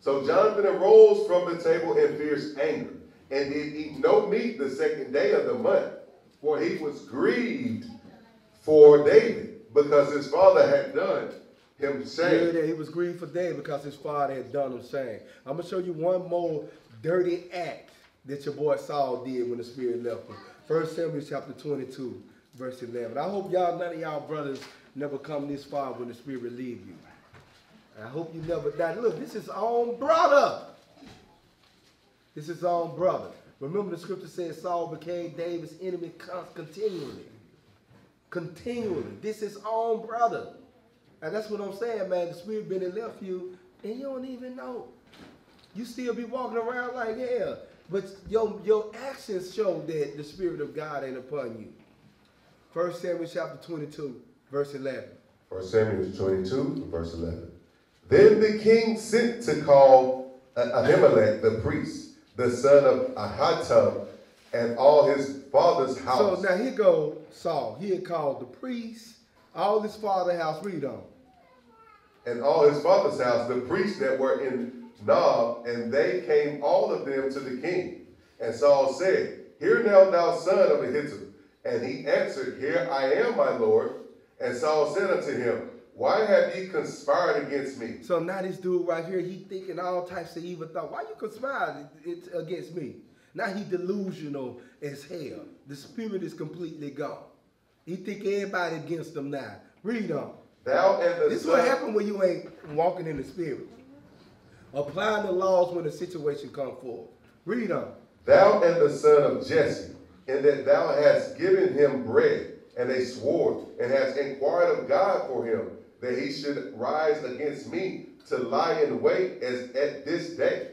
So Jonathan arose from the table in fierce anger, and did eat no meat the second day of the month, for he was grieved for David, because his father had done him Yeah, shame. that he was grieved for David because his father had done him shame. I'm gonna show you one more dirty act that your boy Saul did when the spirit left him. First Samuel chapter 22, verse 11. I hope y'all, none of y'all brothers, never come this far when the spirit leave you. I hope you never die. Look, this is own brother. This is own brother. Remember the scripture says Saul became David's enemy con- continually. Continually. This is own brother. And that's what I'm saying, man. The spirit been and left you, and you don't even know. You still be walking around like yeah, But your your actions show that the spirit of God ain't upon you. First Samuel chapter 22, verse 11. For Samuel 22, verse 11. Then the king sent to call Ah- Ahimelech the priest, the son of Ahitub, and all his father's house. So now here go Saul. He had called the priest, all his father's house. Read on. And all his father's house, the priests that were in Nob, and they came all of them to the king. And Saul said, Hear now, thou son of Ahitub. And he answered, Here I am, my lord. And Saul said unto him, Why have ye conspired against me? So now this dude right here, he thinking all types of evil thought. Why you it against me? Now he delusional as hell. The spirit is completely gone. He think everybody against him now. Read on. Thou and the This is what happened when you ain't walking in the spirit. Applying the laws when the situation come forward. Read on. Thou and the son of Jesse, in that thou hast given him bread and a sword, and hast inquired of God for him, that he should rise against me to lie in wait as at this day.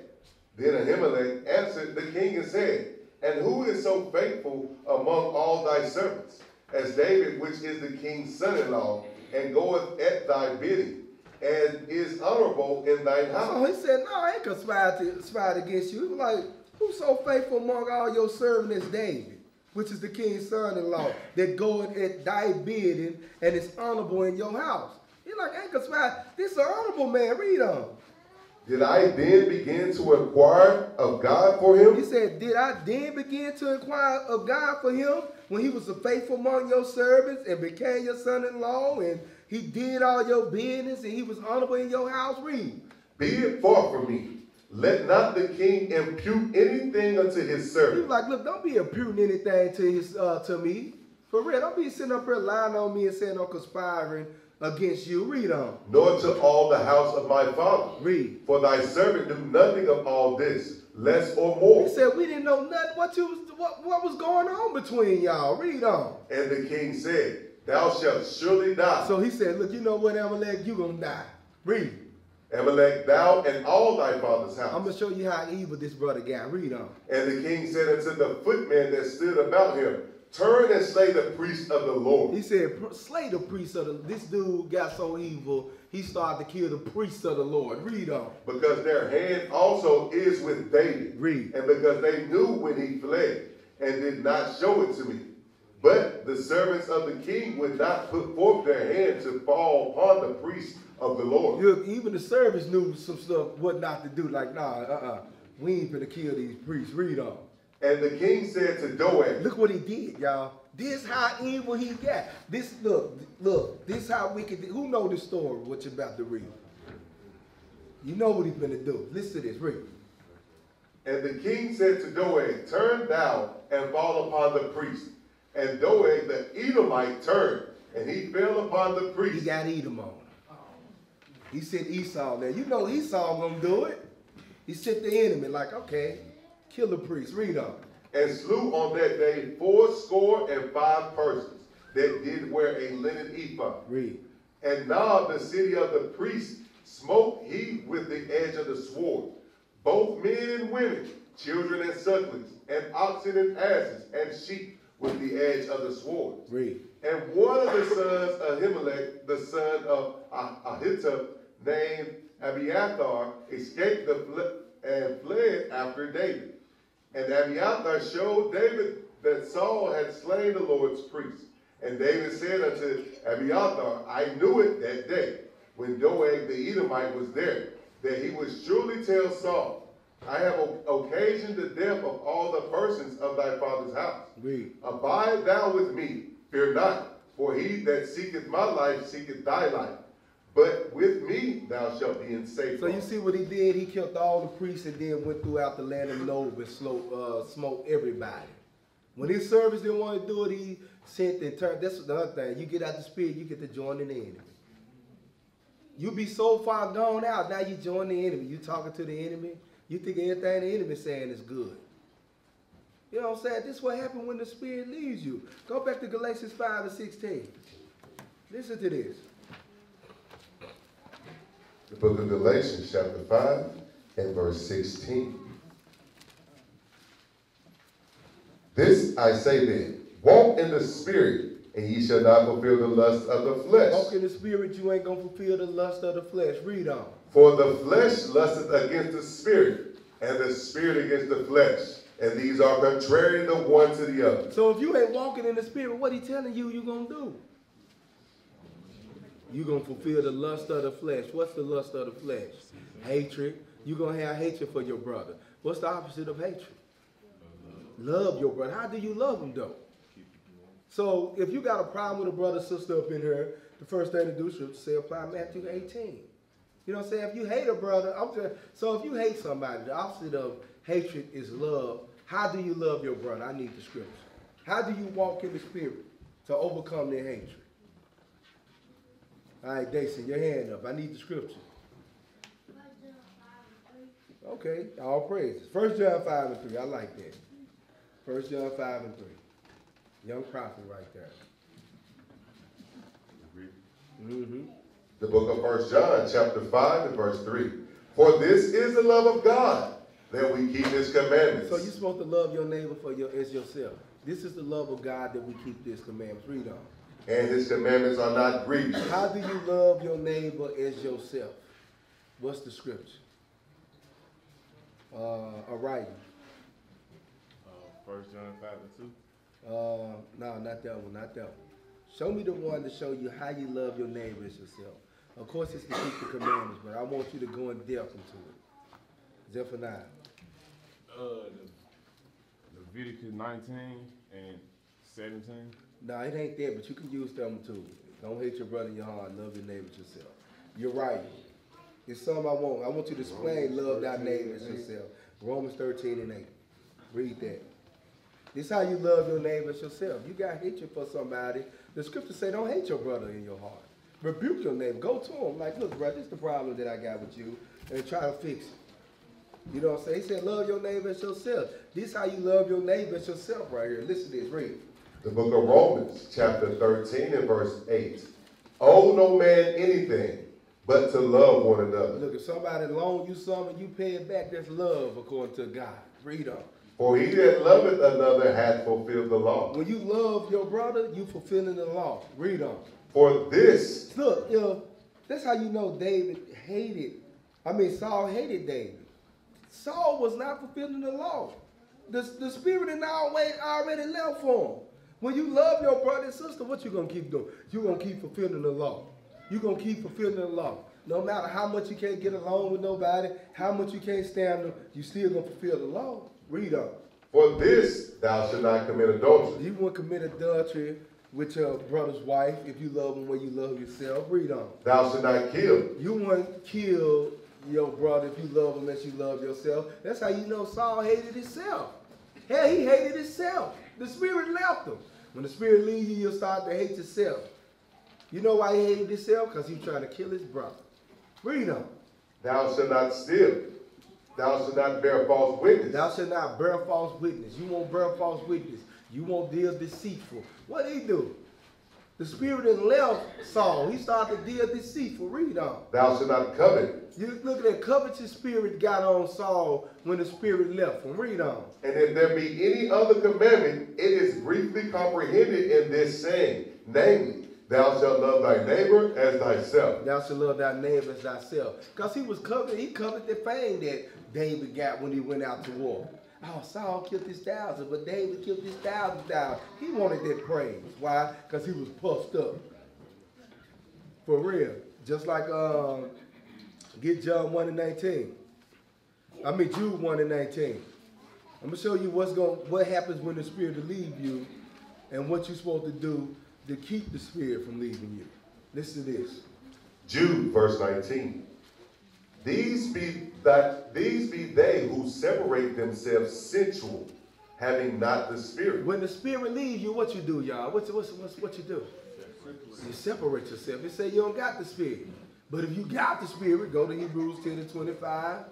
Then Ahimelech answered the king and said, And who is so faithful among all thy servants, as David, which is the king's son-in-law, and goeth at thy bidding, and is honorable in thine oh, house. So he said, No, I ain't conspired, against you. He was like, Who's so faithful among all your servants as David, which is the king's son in law, that goeth at thy bidding and is honorable in your house? He like, I ain't conspired. This is an honorable man. Read on. Did I then begin to inquire of God for him? He said, Did I then begin to inquire of God for him when he was a faithful among your servants and became your son in law and he did all your business and he was honorable in your house? Read. Be it far from me. Let not the king impute anything unto his servant. He was like, look, don't be imputing anything to his uh, to me. For real, don't be sitting up here lying on me and saying I'm conspiring against you. Read on. nor to all the house of my father. Read. For thy servant knew nothing of all this, less or more. He said we didn't know nothing what you was what, what was going on between y'all. Read on. And the king said, Thou shalt surely die. So he said, look, you know what, Amalek, you gonna die. Read. Amalek, thou and all thy father's house. I'm going to show you how evil this brother got. Read on. And the king said unto the footmen that stood about him, Turn and slay the priest of the Lord. He said, slay the priest of the. This dude got so evil, he started to kill the priests of the Lord. Read on. because their hand also is with David. Read. And because they knew when he fled and did not show it to me. But the servants of the king would not put forth their hand to fall upon the priests of the Lord. Look, even the servants knew some stuff what not to do. Like, nah, uh-uh. We ain't gonna kill these priests. Read on. And the king said to Doeg, Look what he did, y'all. This how evil he got. This look, look. This how wicked. Who know this story? What you about to read? You know what he's gonna do. Listen to this. Read. And the king said to Doeg, Turn thou and fall upon the priest. And Doeg the Edomite turned, and he fell upon the priest. He got Edom on. He sent Esau there. You know Esau gonna do it. He sent the enemy. Like, okay, kill the priest. Read on. and slew on that day four score and five persons that did wear a linen ephod. Read. And now the city of the priests smote he with the edge of the sword, both men and women, children and sucklings, and oxen and asses, and sheep with the edge of the sword. Read. And one of the sons of Ahimelech, the son of Ah- Ahitub, named Abiathar, escaped the fle- and fled after David. And Abiathar showed David that Saul had slain the Lord's priest. And David said unto Abiathar, I knew it that day, when Doeg the Edomite was there, that he would surely tell Saul, I have occasioned the death of all the persons of thy father's house. Read. Abide thou with me, fear not, for he that seeketh my life seeketh thy life. But with me thou shalt be in safety. So you see what he did? He killed all the priests and then went throughout the land of Nob and slow, uh, smoked everybody. When his servants didn't want to do it, he sent and turned. That's the other thing. You get out the spirit, you get to join in the enemy. You be so far gone out, now you join the enemy. You talking to the enemy. You think everything the enemy saying is good. You know what I'm saying? This is what happened when the spirit leaves you. Go back to Galatians 5 and 16. Listen to this. The book of Galatians, chapter 5, and verse 16. This I say then, walk in the spirit, and ye shall not fulfill the lust of the flesh. Walk in the spirit, you ain't gonna fulfill the lust of the flesh. Read on. For the flesh lusteth against the spirit, and the spirit against the flesh. And these are contrary the one to the other. So if you ain't walking in the spirit, what he telling you you gonna do? You gonna fulfill the lust of the flesh. What's the lust of the flesh? Hatred. You gonna have hatred for your brother. What's the opposite of hatred? Love your brother. How do you love him though? So if you got a problem with a brother, sister up in here, the first thing to do is say apply Matthew 18. You know what I'm saying? If you hate a brother, I'm just, so if you hate somebody, the opposite of hatred is love. How do you love your brother? I need the scripture. How do you walk in the spirit to overcome their hatred? All right, Dason, your hand up. I need the scripture. Okay, all praises. First John 5 and 3. I like that. First John 5 and 3. Young prophet right there. Mm-hmm. The book of First John, chapter 5 and verse 3. For this is the love of God, that we keep his commandments. So you're supposed to love your neighbor for your as yourself. This is the love of God that we keep His commandments. Read on. and his commandments are not grievous. How do you love your neighbor as yourself? What's the scripture? Uh, a writing. Uh, First John five and two. Uh, no, not that one, not that one. Show me the one to show you how you love your neighbor as yourself. Of course, it's to keep the commandments, but I want you to go in depth into it. Zephaniah. Uh, Leviticus nineteen and seventeen. No, it ain't that, but you can use them too. Don't hate your brother in your heart. Love your neighbor as yourself. You're right. It's something I want. I want you to explain love thy neighbor as yourself. Romans 13 and 8. Read that. This is how you love your neighbor as yourself. You got hatred for somebody. The scripture say don't hate your brother in your heart. Rebuke your neighbor. Go to him like, look, brother, this is the problem that I got with you, and try to fix it. You know what I'm saying? He said, love your neighbor as yourself. This how you love your neighbor as yourself right here. Listen to this. Read. The book of Romans, chapter 13 and verse 8. Owe no man anything but to love one another. Look, if somebody loan you something, you pay it back. That's love according to God. Read on. For he that loveth another hath fulfilled the law. When you love your brother, you fulfilling the law. Read on. For this, Look, you know, that's how you know David hated. I mean, Saul hated David. Saul was not fulfilling the law. The, the spirit in our way already left for him. When you love your brother and sister, what you gonna keep doing? you gonna keep fulfilling the law. you gonna keep fulfilling the law. No matter how much you can't get along with nobody, how much you can't stand them, you still gonna fulfill the law. Read on. for this thou shalt not commit adultery. You won't commit adultery with your brother's wife if you love him where you love yourself. Read on. Thou shalt not kill. You won't kill your brother if you love him as you love yourself. That's how you know Saul hated himself. Hell, he hated himself. The spirit left him. When the spirit leaves you, you'll start to hate yourself. You know why he hated himself? Because he was trying to kill his brother. Read on. Thou shalt not steal. Thou shalt not bear false witness. Thou shalt not bear false witness. You won't bear false witness. You won't deal deceitful. What did he do? The spirit that left Saul. He started to deal deceitful. Read on. Thou shalt not covet. You look at that covetous spirit got on Saul when the spirit left him. Read on. And if there be any other commandment, it is briefly comprehended in this saying, namely, thou shalt love thy neighbor as thyself. Thou shalt love thy neighbor as thyself. Because he was covered, he covered the fame that David got when he went out to war. Oh, Saul killed his thousand, but David killed his thousand down. He wanted that praise. Why? Because he was puffed up. For real. Just like um, get John 1 and 19. I mean Jude 1 and 19. I'm gonna show you what's going what happens when the spirit will leave you and what you're supposed to do to keep the spirit from leaving you. Listen to this. Jude, verse 19. These be that these be they who separate themselves sensual, having not the spirit. When the spirit leaves you, what you do, y'all? What's, what's, what's what you do? You separate yourself. You say you don't got the spirit. But if you got the spirit, go to Hebrews 10 and 25.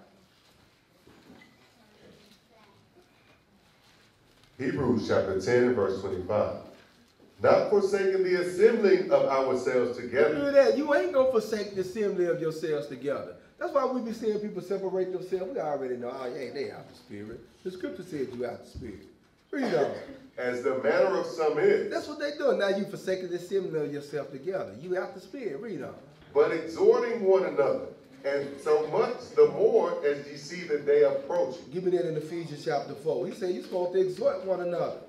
Hebrews chapter 10 and verse 25. Not forsaking the assembling of ourselves together, at that. You ain't gonna forsake the assembly of yourselves together. That's why we be seeing people separate themselves. We already know, oh yeah, they out the spirit. The scripture said you out the spirit. Read on. as the manner of some is, That's what they doing. Now you forsaking the assembly of yourself together. You out the spirit. Read on. but exhorting one another, And so much the more as ye see the day approaching. Give me that in Ephesians chapter 4. He said you're supposed to exhort one another.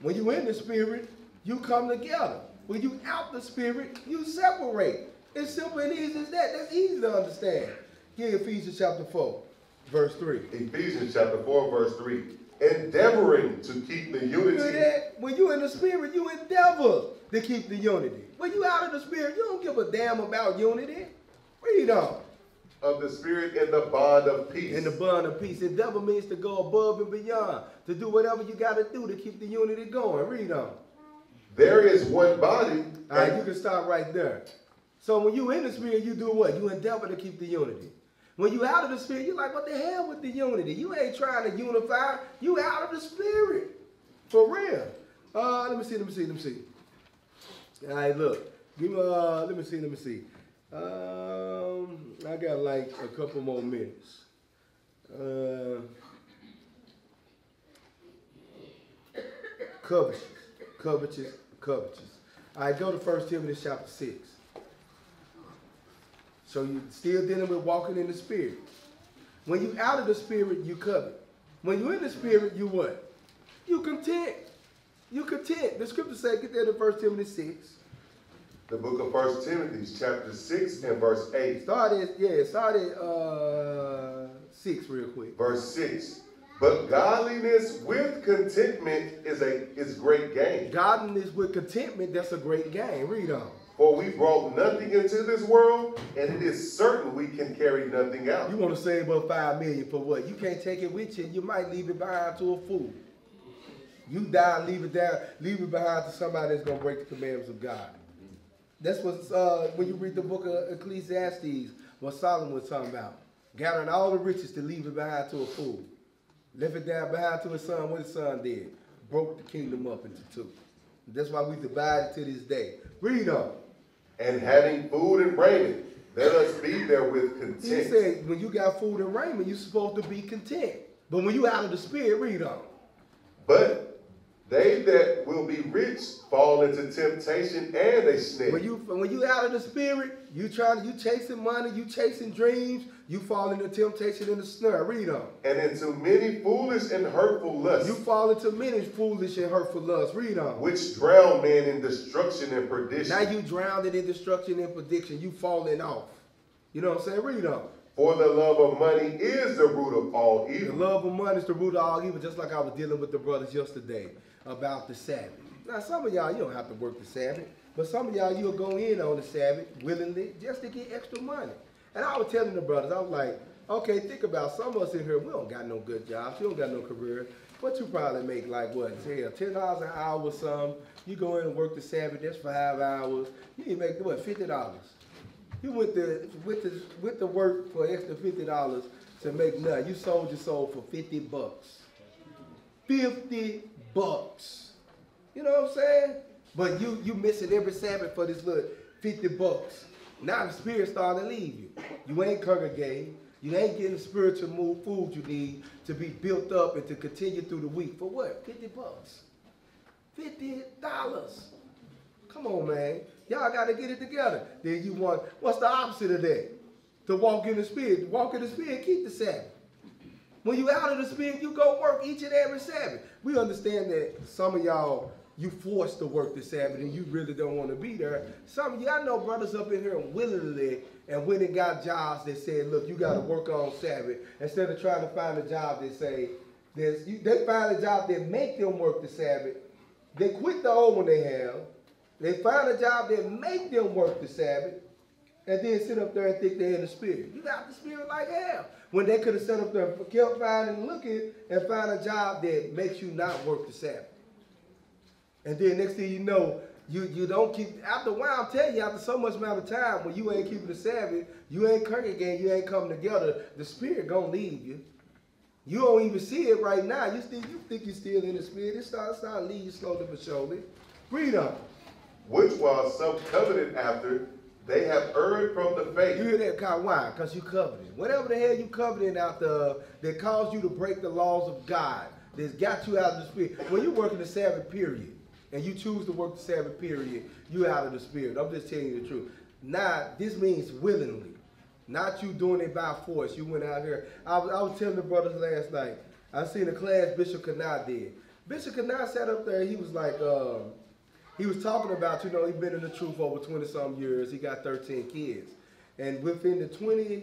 When you in the spirit, you come together. When you out the spirit, you separate. It's simple and easy as that. That's easy to understand. Give Ephesians chapter 4, verse 3. Ephesians chapter 4, verse 3. Endeavoring to keep the You unity. that? When you're in the spirit, you endeavor to keep the unity. When you're out of the spirit, you don't give a damn about unity. Read on. of the Spirit in the bond of peace. In the bond of peace. Endeavor means to go above and beyond, to do whatever you got to do to keep the unity going. Read on. there is one body. All right, you can stop right there. So when you in the spirit, you do what? You endeavor to keep the unity. When you out of the spirit, you're like, what the hell with the unity? You ain't trying to unify. You out of the spirit. For real. Uh, let me see, let me see, let me see. All right, look. Give me, uh, let me see, let me see. Um, I got like a couple more minutes. Uh, covetous, covetous, covetous. Right, go to First Timothy chapter 6. So you're still dealing with walking in the spirit. When you out of the spirit, you covet. When you in the spirit, you what? You content. You content. The scripture say, get there to First Timothy 6. The book of First Timothy, chapter 6 and verse 8. Start at, yeah, start at uh, 6 real quick. Verse 6. But godliness with contentment is a is great gain. Godliness with contentment, that's a great gain. Read on. For we brought nothing into this world, and it is certain we can carry nothing out. You want to save up five million for what? You can't take it with you. You might leave it behind to a fool. You die, leave it down, leave it behind to somebody that's gonna break the commandments of God. That's what uh, when you read the book of Ecclesiastes, what Solomon was talking about, gathering all the riches to leave it behind to a fool. Left it down behind to his son. What his son did, broke the kingdom up into two. That's why we divide it to this day. Read on. And having food and raiment, let us be there with content. He said, when you got food and raiment, you're supposed to be content. But when you out of the spirit, read on. But they that will be rich fall into temptation and a snare. When you when you out of the spirit, you trying you chasing money, you chasing dreams, you fall into temptation and the snare. Read on. and into many foolish and hurtful lusts, You fall into many foolish and hurtful lusts. Read on. which drown men in destruction and perdition. Now you drowned in destruction and perdition. You falling off. You know what I'm saying? Read on. For the love of money is the root of all evil. The love of money is the root of all evil, just like I was dealing with the brothers yesterday about the Sabbath. Now, some of y'all, you don't have to work the Sabbath, but some of y'all, you'll go in on the Sabbath willingly just to get extra money. And I was telling the brothers, I was like, okay, think about some of us in here, we don't got no good jobs, you don't got no career, but you probably make like what, ten dollars an hour or something. You go in and work the Sabbath, that's five hours. You make what, fifty dollars. You went to with the with the work for extra fifty dollars to make nothing. You sold your soul for fifty bucks. Fifty bucks. You know what I'm saying? But you you missing every Sabbath for this little fifty bucks. Now the spirit starting to leave you. You ain't congregating. You ain't getting the spiritual move food you need to be built up and to continue through the week. For what? Fifty bucks. Fifty dollars. Come on, man. Y'all got to get it together. Then you want, what's the opposite of that? To walk in the spirit. Walk in the spirit, keep the Sabbath. When you out of the spirit, you go work each and every Sabbath. We understand that some of y'all, you forced to work the Sabbath and you really don't want to be there. Some of I know brothers up in here willingly and went and got jobs that said, look, you got to work on Sabbath. Instead of trying to find a job that say, you, they find a job that make them work the Sabbath. They quit the old one they have. They find a job that make them work the Sabbath, and then sit up there and think they're in the spirit. You got the spirit like hell. When they could have sat up there kept finding looking and find a job that makes you not work the Sabbath. And then next thing you know, you, you don't keep after a while, I'm telling you, after so much amount of time, when you ain't keeping the Sabbath, you ain't congregating, you ain't coming together, the spirit gonna leave you. You don't even see it right now. You still you think you're still in the spirit. It starts starting to leave you slowly but surely. Read on. Which while some coveted after, they have erred from the faith. You hear that kind why? Because you coveted. Whatever the hell you coveted out there that caused you to break the laws of God, that's got you out of the spirit. When you work in the Sabbath period, and you choose to work the Sabbath period, you out of the spirit. I'm just telling you the truth. Now, this means willingly. Not you doing it by force. You went out here. I was, I was telling the brothers last night. I seen a class Bishop Kanai did. Bishop Kanai sat up there. He was like, um, he was talking about, you know, he been in the truth over 20 some years. He got 13 kids. And within the 20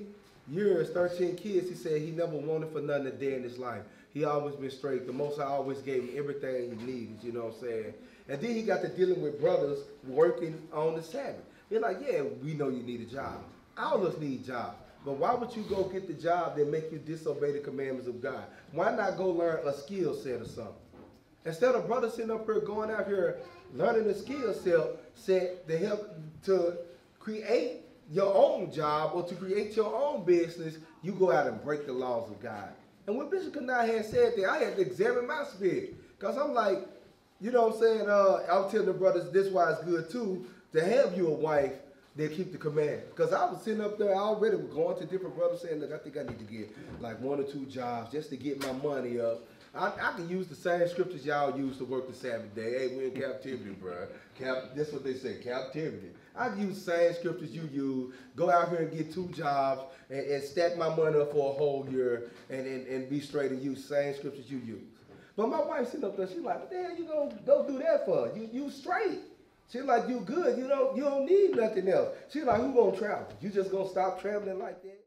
years, 13 kids, he said he never wanted for nothing a day in his life. He always been straight. The Most High always gave him everything he needed, you know what I'm saying? And then he got to dealing with brothers working on the Sabbath. They're like, yeah, we know you need a job. All of us need jobs. But why would you go get the job that make you disobey the commandments of God? Why not go learn a skill set or something? Instead of brothers sitting up here going out here learning the skill set, set to help to create your own job or to create your own business, you go out and break the laws of God. And when Bishop Kanai had said that, I had to examine my spirit. Because I'm like, you know what I'm saying? Uh, I was telling the brothers this why it's good too, to have you a wife that keep the command. Because I was sitting up there already going to different brothers saying, look, I think I need to get like one or two jobs just to get my money up. I, I can use the same scriptures y'all use to work the Sabbath day. Hey, we're in captivity, bro. Cap, that's what they say, captivity. I can use the same scriptures you use, go out here and get two jobs and, and stack my money up for a whole year and, and, and be straight and use same scriptures you use. But my wife sitting up there, she's like, what the hell you gonna go do that for? You you straight. She's like, you good. You don't you don't need nothing else. She's like, who gonna travel? You just gonna stop traveling like that?